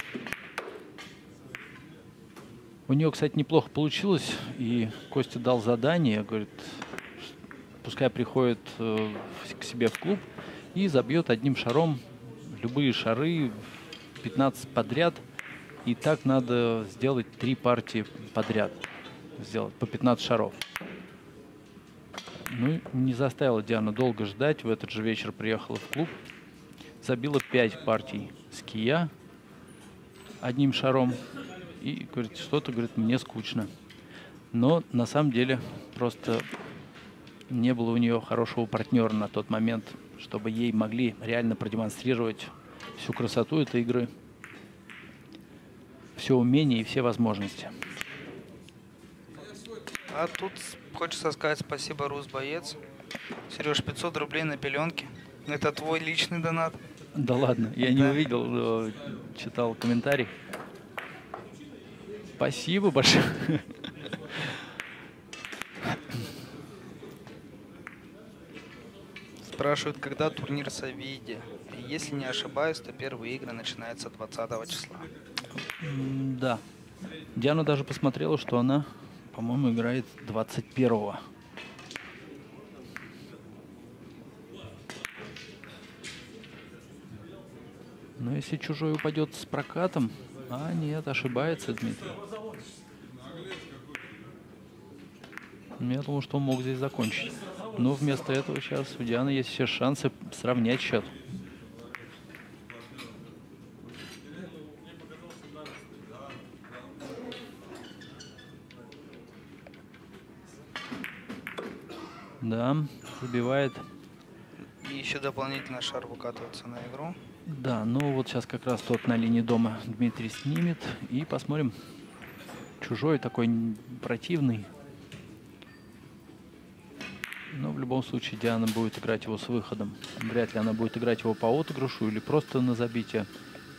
У нее, кстати, неплохо получилось. И Костя дал задание, говорит, пускай приходит э, к себе в клуб и забьет одним шаром любые шары 15 подряд. И так надо сделать три партии подряд. Сделать по 15 шаров. Ну, не заставила Диана долго ждать. В этот же вечер приехала в клуб. Забила 5 партий с кия одним шаром. И говорит, что-то, говорит, мне скучно. Но на самом деле просто не было у нее хорошего партнера на тот момент, чтобы ей могли реально продемонстрировать всю красоту этой игры, все умения и все возможности. А тут хочется сказать спасибо, Рус Боец. Сереж, 500 рублей на пеленки. Это твой личный донат. Да ладно, я не Да. увидел, э, читал комментарий. Спасибо большое. Спрашивают, когда турнир Савиди. Если не ошибаюсь, то первые игры начинаются 20 числа. Да. Диана даже посмотрела, что она, по-моему, играет 21-го. Но если чужой упадет с прокатом... А, нет, ошибается Дмитрий. Я думал, что он мог здесь закончить. Но вместо этого сейчас у Дианы есть все шансы сравнять счет. Да, забивает. И еще дополнительно шар выкатывается на игру. Да, ну вот сейчас как раз тот на линии дома Дмитрий снимет. И посмотрим. Чужой такой противный. Но в любом случае Диана будет играть его с выходом. Вряд ли она будет играть его по отыгрышу или просто на забитие.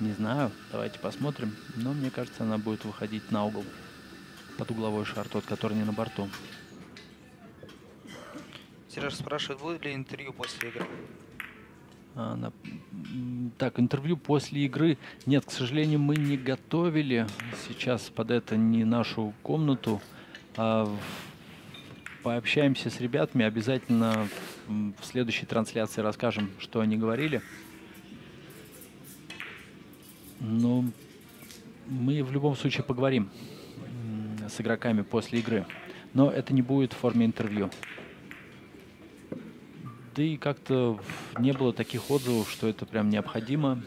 Не знаю, давайте посмотрим. Но мне кажется, она будет выходить на угол. Под угловой шар, тот, который не на борту. Сереж спрашивает, будет ли интервью после игры? А, на... Так, интервью после игры. Нет, к сожалению, мы не готовили сейчас под это не нашу комнату. А, пообщаемся с ребятами, обязательно в следующей трансляции расскажем, что они говорили. Но мы в любом случае поговорим с игроками после игры. Но это не будет в форме интервью. Да и как-то не было таких отзывов, что это прям необходимо,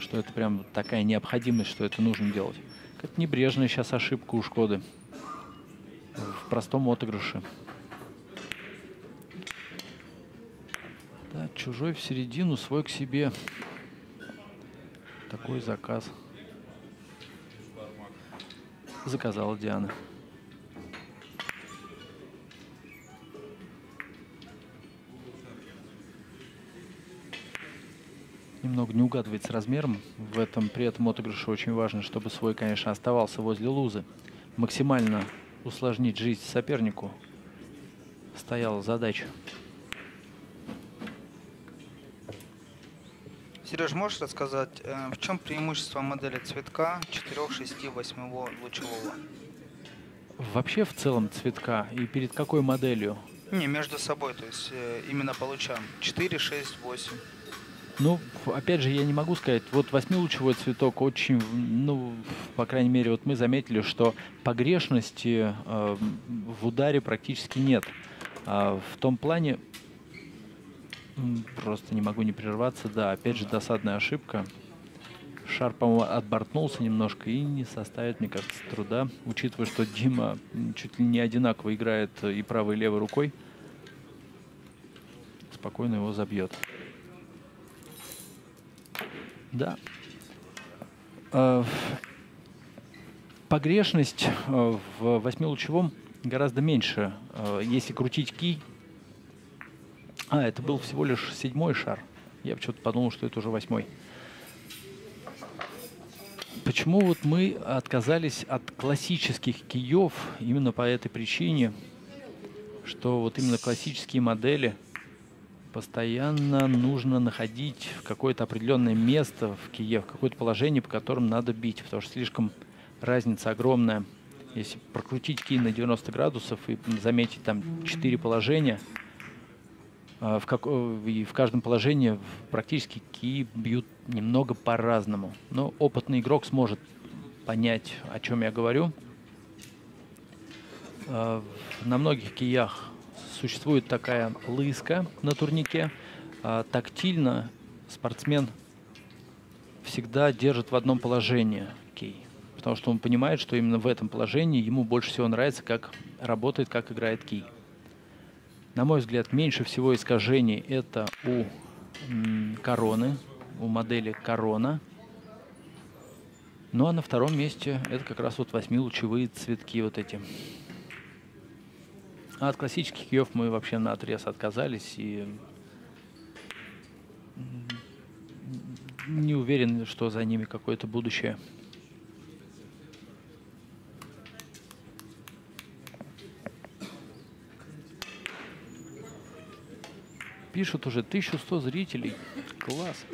что это прям такая необходимость, что это нужно делать. Как небрежная сейчас ошибка у Шкоды в простом отыгрыше. Да, чужой в середину, свой к себе. Такой заказ. Заказала Диана. Немного не угадывает с размером. В этом при этом отыгрыше очень важно, чтобы свой, конечно, оставался возле лузы. Максимально усложнить жизнь сопернику стояла задача. Сереж, можешь рассказать, э, в чем преимущество модели цветка 4, 6, 8 лучевого? Вообще в целом цветка и перед какой моделью? Не, между собой, то есть э, именно по лучам. 4, 6, 8. Ну, опять же, я не могу сказать. Вот восьмилучевой цветок очень, ну, по крайней мере, вот мы заметили, что погрешности э, в ударе практически нет. А в том плане, просто не могу не прерваться, да, опять же, досадная ошибка. Шар, по-моему, отбортнулся немножко и не составит, мне кажется, труда, учитывая, что Дима чуть ли не одинаково играет и правой, и левой рукой. Спокойно его забьет. Да. Э, погрешность э, в восьмилучевом гораздо меньше. Э, если крутить ки... А, это был всего лишь седьмой шар. Я почему-то подумал, что это уже восьмой. Почему вот мы отказались от классических киев именно по этой причине, что вот именно классические модели – постоянно нужно находить какое-то определенное место в Киев, какое-то положение, по которому надо бить, потому что слишком разница огромная. Если прокрутить ки на 90 градусов и заметить там 4 положения, а, в, как, и в каждом положении практически ки бьют немного по-разному. Но опытный игрок сможет понять, о чем я говорю. А, на многих киях существует такая лыска на турнике. А, тактильно спортсмен всегда держит в одном положении кей. Потому что он понимает, что именно в этом положении ему больше всего нравится, как работает, как играет кей. На мой взгляд, меньше всего искажений это у короны, у модели корона. Ну а на втором месте это как раз вот восьмилучевые цветки вот эти. А от классических киев мы вообще на отрез отказались и не уверен, что за ними какое-то будущее. Пишут уже 1100 зрителей. Класс.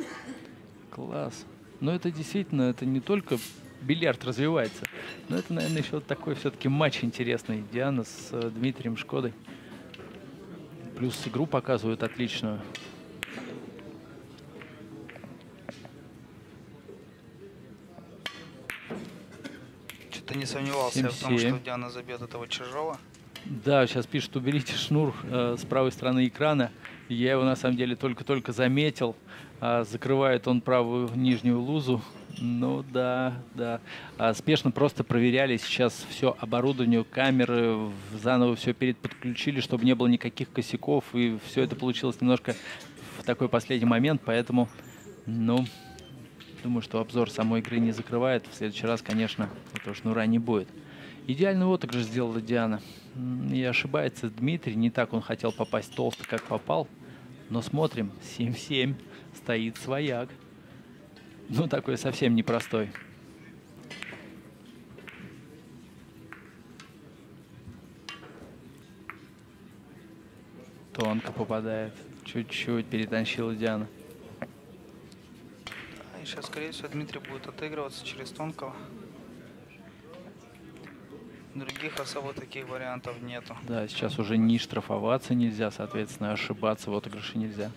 Класс. Но это действительно, это не только бильярд развивается. Но это, наверное, еще такой все-таки матч интересный. Диана с э, Дмитрием Шкодой. Плюс игру показывают отличную. Что-то не сомневался 7 -7. в том, что Диана забьет этого чужого. Да, сейчас пишут, уберите шнур э, с правой стороны экрана. Я его на самом деле только-только заметил. А, закрывает он правую нижнюю лузу. Ну да, да. А, спешно просто проверяли сейчас все оборудование, камеры, заново все перед подключили, чтобы не было никаких косяков. И все это получилось немножко в такой последний момент, поэтому, ну, думаю, что обзор самой игры не закрывает. В следующий раз, конечно, этого шнура не будет. Идеальный отыгрыш сделала Диана. Не ошибается Дмитрий, не так он хотел попасть толсто, как попал. Но смотрим, 7-7, стоит свояк. Ну, такой совсем непростой. Тонко попадает. Чуть-чуть перетанчила Диана. И сейчас, скорее всего, Дмитрий будет отыгрываться через тонкого. Других особо таких вариантов нету. Да, сейчас уже не штрафоваться нельзя, соответственно, ошибаться в отыгрыше нельзя.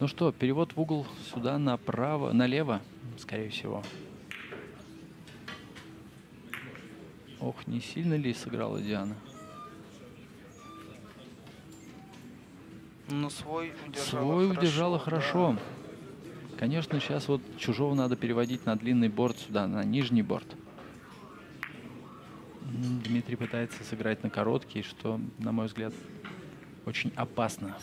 Ну что, перевод в угол сюда направо, налево, скорее всего. Ох, не сильно ли сыграла Диана? Ну, свой удержала Свой хорошо, удержала да. хорошо. Конечно, сейчас вот чужого надо переводить на длинный борт сюда, на нижний борт. Дмитрий пытается сыграть на короткий, что, на мой взгляд, очень опасно.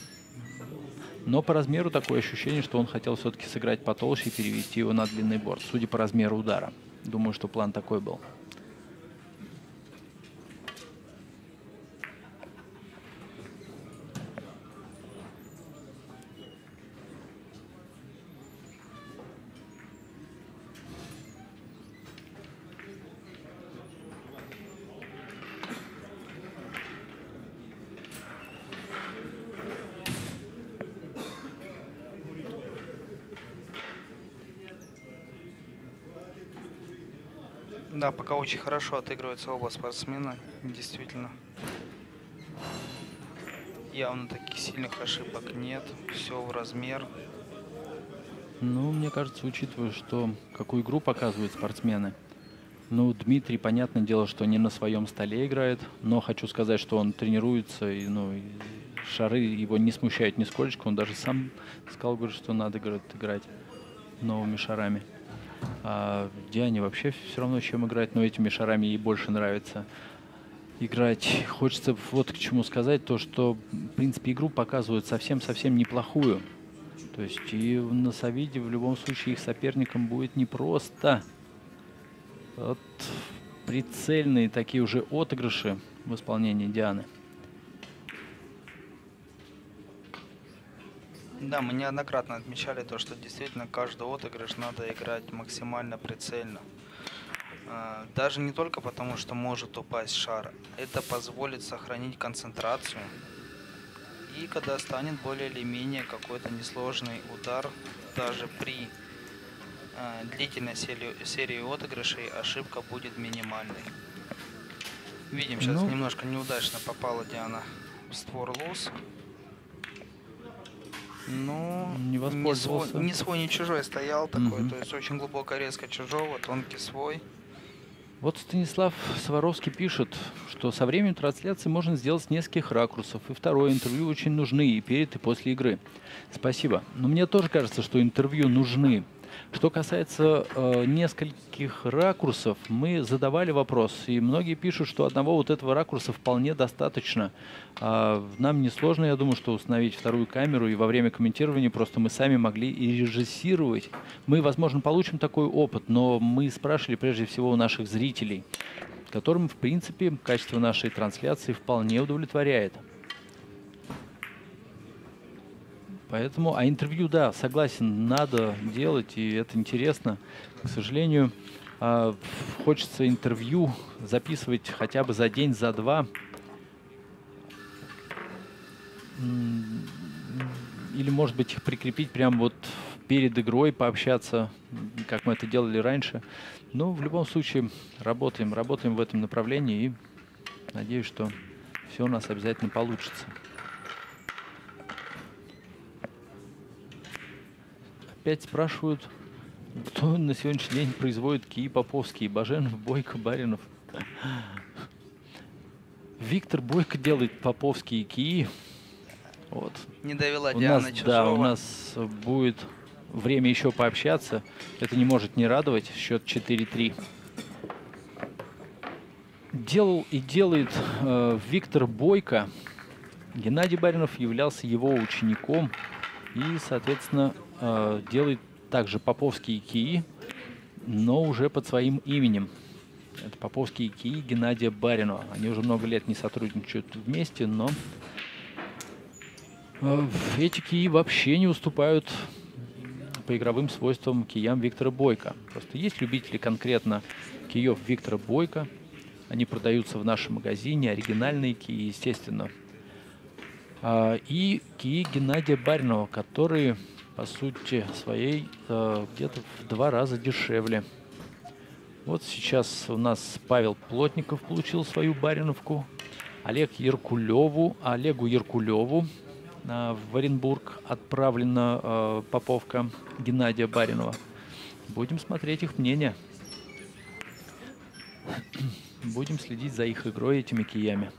Но по размеру такое ощущение, что он хотел все-таки сыграть потолще и перевести его на длинный борт, судя по размеру удара. Думаю, что план такой был. Да, пока очень хорошо отыгрываются оба спортсмена, действительно. Явно таких сильных ошибок нет, все в размер. Ну, мне кажется, учитывая, что какую игру показывают спортсмены. Ну, Дмитрий, понятное дело, что не на своем столе играет, но хочу сказать, что он тренируется, и, ну, и шары его не смущают нисколько. Он даже сам сказал, говорит, что надо говорит, играть новыми шарами. А Диане вообще все равно, чем играть, но этими шарами ей больше нравится играть. Хочется вот к чему сказать, то, что, в принципе, игру показывают совсем-совсем неплохую. То есть и на Савиде в любом случае их соперником будет непросто. Вот прицельные такие уже отыгрыши в исполнении Дианы. Да, мы неоднократно отмечали то, что действительно каждый отыгрыш надо играть максимально прицельно. А, Даже не только потому, что может упасть шар. Это позволит сохранить концентрацию. И когда станет более или менее какой-то несложный удар, даже при а, длительной серии, серии отыгрышей ошибка будет минимальной. Видим, сейчас Ну. немножко неудачно попала Диана в створ лос. Ну, Не воспользовался. свой, ни свой, ни чужой стоял такой, Мгм. то есть очень глубокая резко чужого, тонкий свой. Вот Станислав Сваровский пишет, что со временем трансляции можно сделать с нескольких ракурсов. И второе, интервью очень нужны и перед, и после игры. Спасибо. Но мне тоже кажется, что интервью нужны. Что касается э, нескольких ракурсов, мы задавали вопрос, и многие пишут, что одного вот этого ракурса вполне достаточно. А, нам несложно, я думаю, что установить вторую камеру, и во время комментирования просто мы сами могли и режиссировать. Мы, возможно, получим такой опыт, но мы спрашивали прежде всего у наших зрителей, которым, в принципе, качество нашей трансляции вполне удовлетворяет. Поэтому, а интервью, да, согласен, надо делать, и это интересно. К сожалению, а, хочется интервью записывать хотя бы за день, за два. Или, может быть, их прикрепить прямо вот перед игрой, пообщаться, как мы это делали раньше. Но в любом случае работаем, работаем в этом направлении и надеюсь, что все у нас обязательно получится. Опять спрашивают, кто на сегодняшний день производит кии Поповские, Баженов, Бойко, Баринов. Виктор Бойко делает Поповские кии. Вот. Не довела У Диана нас, чужого. да, у нас будет время еще пообщаться. Это не может не радовать. Счет 4-3. Делал и делает э, Виктор Бойко. Геннадий Баринов являлся его учеником и, соответственно, э, делает также поповские кии, но уже под своим именем. Это Поповские кии Геннадия Баринова. Они уже много лет не сотрудничают вместе, но э, эти кии вообще не уступают по игровым свойствам киям Виктора Бойко. Просто есть любители конкретно киев Виктора Бойко. Они продаются в нашем магазине, оригинальные кии, естественно. А, и кии Геннадия Баринова, которые по сути своей э, где-то в два раза дешевле. Вот сейчас у нас Павел Плотников получил свою Бариновку, Олег Еркулеву, Олегу Еркулеву э, в Оренбург отправлена э, поповка Геннадия Баринова. Будем смотреть их мнение. Будем следить за их игрой этими киями.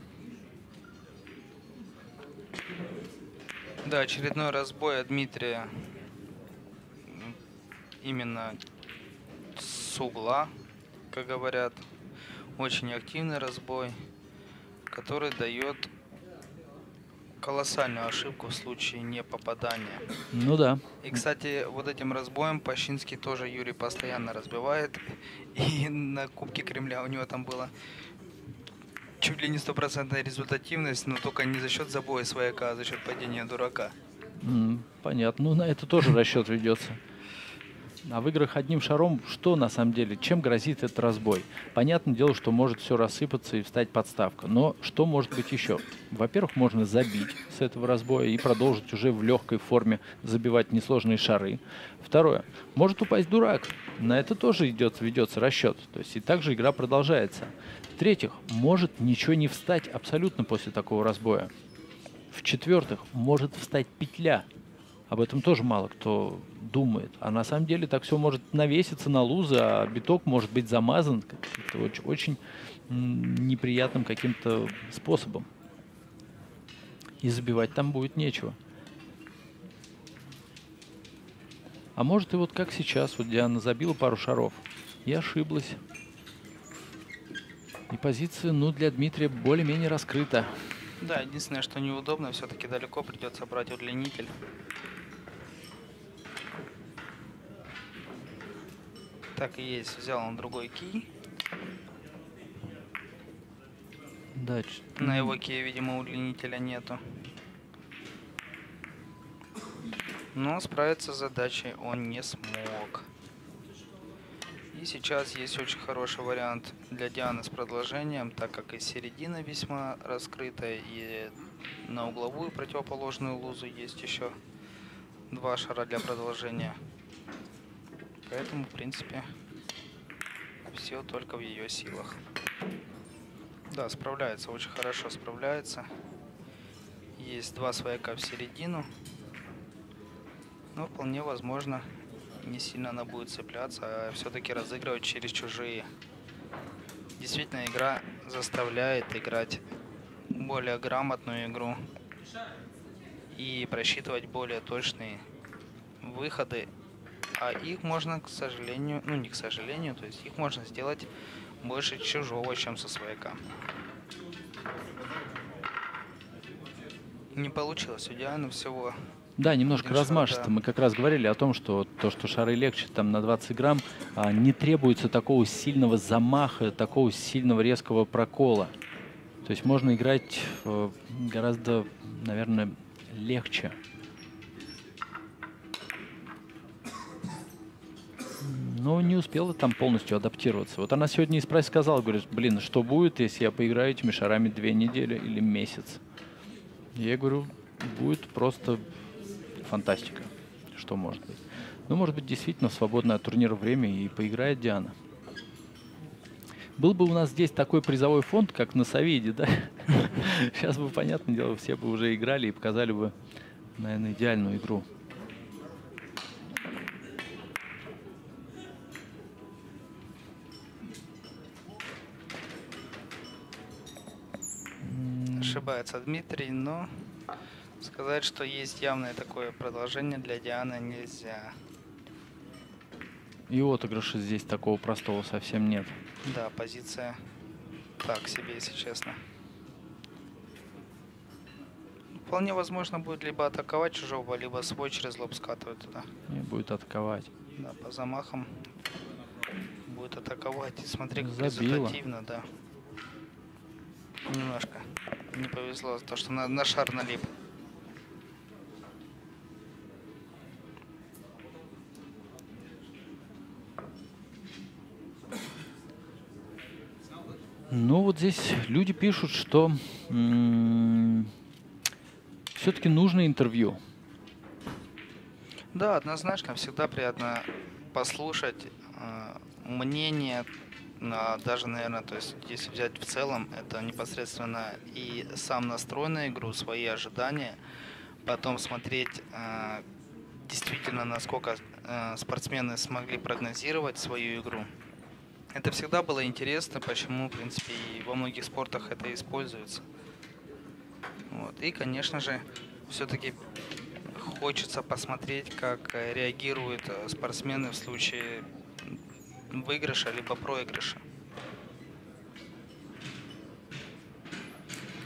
Да, очередной разбой от Дмитрия именно с угла, как говорят. Очень активный разбой, который дает колоссальную ошибку в случае не попадания. Ну да. И, кстати, вот этим разбоем Пащинский тоже Юрий постоянно разбивает. И на Кубке Кремля у него там было чуть ли не стопроцентная результативность, но только не за счет забоя свояка, а за счет падения дурака. М, Понятно. Ну, на это тоже расчет ведется. А в играх одним шаром что на самом деле, чем грозит этот разбой? Понятное дело, что может все рассыпаться и встать подставка. Но что может быть еще? Во-первых, можно забить с этого разбоя и продолжить уже в легкой форме забивать несложные шары. Второе, может упасть дурак. На это тоже идет, ведется расчет. То есть и также игра продолжается. В-третьих, может ничего не встать абсолютно после такого разбоя. В-четвертых, может встать петля. Об этом тоже мало кто думает. А на самом деле так все может навеситься на лузы, а биток может быть замазан очень, очень неприятным каким-то способом. И забивать там будет нечего. А может и вот как сейчас, вот Диана забила пару шаров и ошиблась. И позиция, ну, для Дмитрия более-менее раскрыта. Да, единственное, что неудобно, все-таки далеко придется брать удлинитель. Так и есть, взял он другой кий. Да, На его кие, видимо, удлинителя нету. Но справиться с задачей он не смог. И сейчас есть очень хороший вариант для Дианы с продолжением, так как и середина весьма раскрытая, и на угловую противоположную лузу есть еще два шара для продолжения. Поэтому, в принципе, все только в ее силах. Да, справляется, очень хорошо справляется. Есть два свояка в середину. Но вполне возможно, не сильно она будет цепляться, а все-таки разыгрывать через чужие. Действительно, игра заставляет играть более грамотную игру и просчитывать более точные выходы. А их можно, к сожалению, ну не к сожалению, то есть их можно сделать больше чужого, чем со свояка. Не получилось у Дианы всего Да, немножко размашисто. да. Мы как раз говорили о том, что то, что шары легче там на 20 грамм, а, не требуется такого сильного замаха, такого сильного резкого прокола. То есть можно играть э, гораздо, наверное, легче. Но не успела там полностью адаптироваться. Вот она сегодня и спросила, сказала, говорит, блин, что будет, если я поиграю этими шарами две недели или месяц? Я говорю, будет просто фантастика. Что может быть? Ну, может быть, действительно свободное от турнира время и поиграет Диана. Был бы у нас здесь такой призовой фонд, как на Совиде, да? Сейчас бы, понятное дело, все бы уже играли и показали бы, наверное, идеальную игру. Ошибается Дмитрий, но сказать, что есть явное такое продолжение для Дианы нельзя. И отыгрыша здесь такого простого совсем нет. Да, позиция так себе, если честно. Вполне возможно будет либо атаковать чужого, либо свой через лоб скатывать туда. И будет атаковать. Да, по замахам будет атаковать. И смотри, как Забила. результативно, да. Немножко не повезло, то, что на, на шар налип. Ну, вот здесь люди пишут, что все-таки нужно интервью. Да, однозначно, всегда приятно послушать э, мнение, даже, наверное, то есть, если взять в целом, это непосредственно и сам настрой на игру, свои ожидания, потом смотреть э, действительно, насколько э, спортсмены смогли прогнозировать свою игру. Это всегда было интересно, почему, в принципе, и во многих спортах это используется. Вот. И, конечно же, все-таки хочется посмотреть, как э, реагируют э, спортсмены в случае выигрыша либо проигрыша.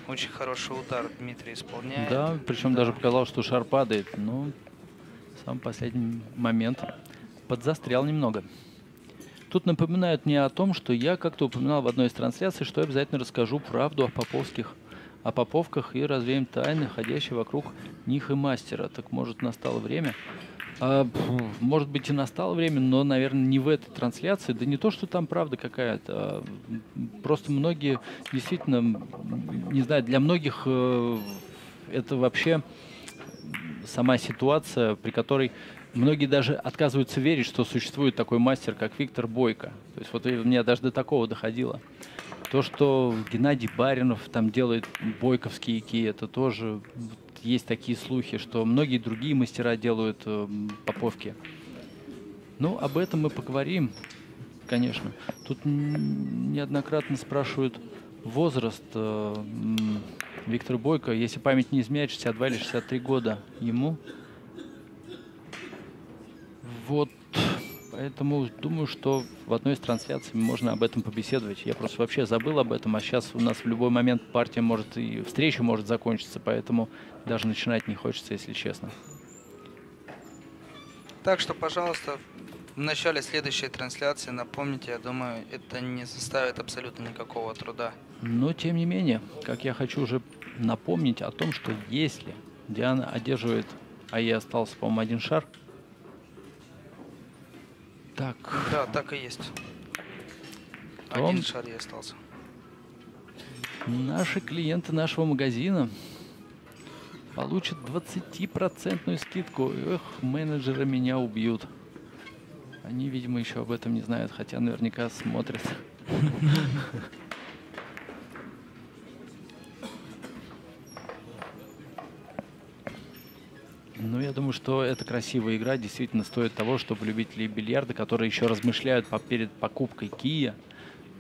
Очень хороший удар Дмитрий исполняет. Да, причем да. даже показал, что шар падает. Но сам последний момент подзастрял немного. Тут напоминают мне о том, что я как-то упоминал в одной из трансляций, что я обязательно расскажу правду о поповских, о поповках и развеем тайны, ходящие вокруг них и мастера. Так может настало время? А, может быть и настало время, но, наверное, не в этой трансляции. Да не то, что там правда какая-то. А просто многие действительно, не знаю, для многих э, это вообще сама ситуация, при которой многие даже отказываются верить, что существует такой мастер, как Виктор Бойко. То есть вот у меня даже до такого доходило. То, что Геннадий Баринов там делает бойковские ки, это тоже есть такие слухи, что многие другие мастера делают э, поповки. Ну, об этом мы поговорим, конечно. Тут неоднократно спрашивают возраст э, Виктора Бойко. Если память не изменяет, 62 или 63 года ему. Вот, поэтому думаю, что в одной из трансляций можно об этом побеседовать. Я просто вообще забыл об этом, а сейчас у нас в любой момент партия может и встреча может закончиться, поэтому даже начинать не хочется, если честно. Так что, пожалуйста, в начале следующей трансляции напомните, я думаю, это не составит абсолютно никакого труда. Но, тем не менее, как я хочу уже напомнить о том, что если Диана одерживает, а ей остался, по-моему, один шар – так. Да, так и есть. Том... Один шар и остался. Наши клиенты нашего магазина получат 20% скидку. Эх, менеджеры меня убьют. Они, видимо, еще об этом не знают, хотя наверняка смотрят. Ну, я думаю, что эта красивая игра действительно стоит того, чтобы любители бильярда, которые еще размышляют по, перед покупкой Кия,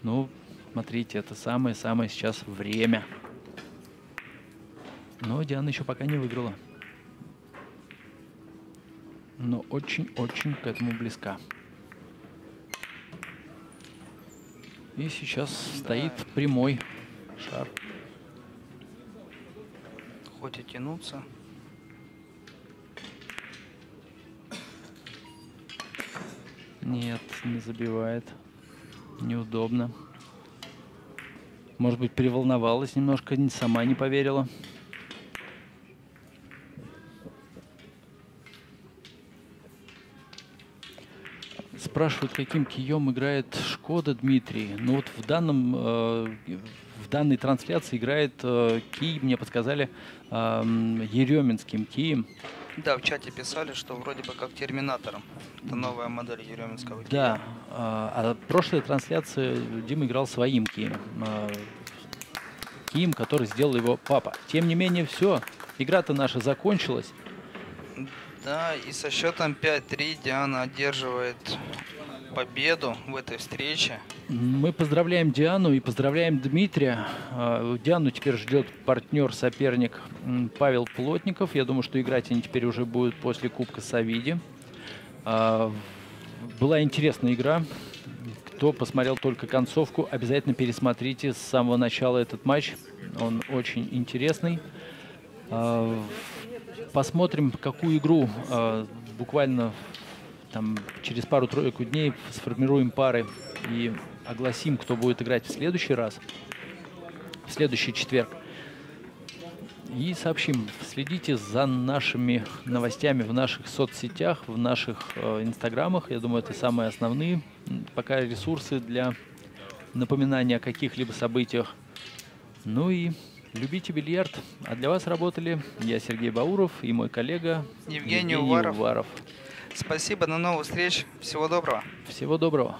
ну, смотрите, это самое-самое сейчас время. Но Диана еще пока не выиграла. Но очень-очень к этому близка. И сейчас да. стоит прямой шар. Хоть и тянуться. Нет, не забивает. Неудобно. Может быть, переволновалась немножко, сама не поверила. Спрашивают, каким кием играет Шкода Дмитрий. Ну вот в данном э, в данной трансляции играет э, кий, мне подсказали, э, Еременским кием. Да, в чате писали, что вроде бы как терминатором. Это новая модель Еременского Да, а, а прошлая трансляция Дима играл своим Кием. А, Кием, который сделал его папа. Тем не менее, все. Игра-то наша закончилась. Да, и со счетом 5-3 Диана одерживает победу в этой встрече. Мы поздравляем Диану и поздравляем Дмитрия. А, Диану теперь ждет партнер, соперник Павел Плотников. Я думаю, что играть они теперь уже будут после Кубка Савиди. А, была интересная игра. Кто посмотрел только концовку, обязательно пересмотрите с самого начала этот матч. Он очень интересный. А, посмотрим, какую игру буквально там, через пару-тройку дней сформируем пары и огласим, кто будет играть в следующий раз, в следующий четверг. И сообщим, следите за нашими новостями в наших соцсетях, в наших э, инстаграмах. Я думаю, это самые основные пока ресурсы для напоминания о каких-либо событиях. Ну и любите бильярд. А для вас работали я, Сергей Бауров, и мой коллега Евгений, Евгений Уваров. Уваров. Спасибо, до новых встреч. Всего доброго. Всего доброго.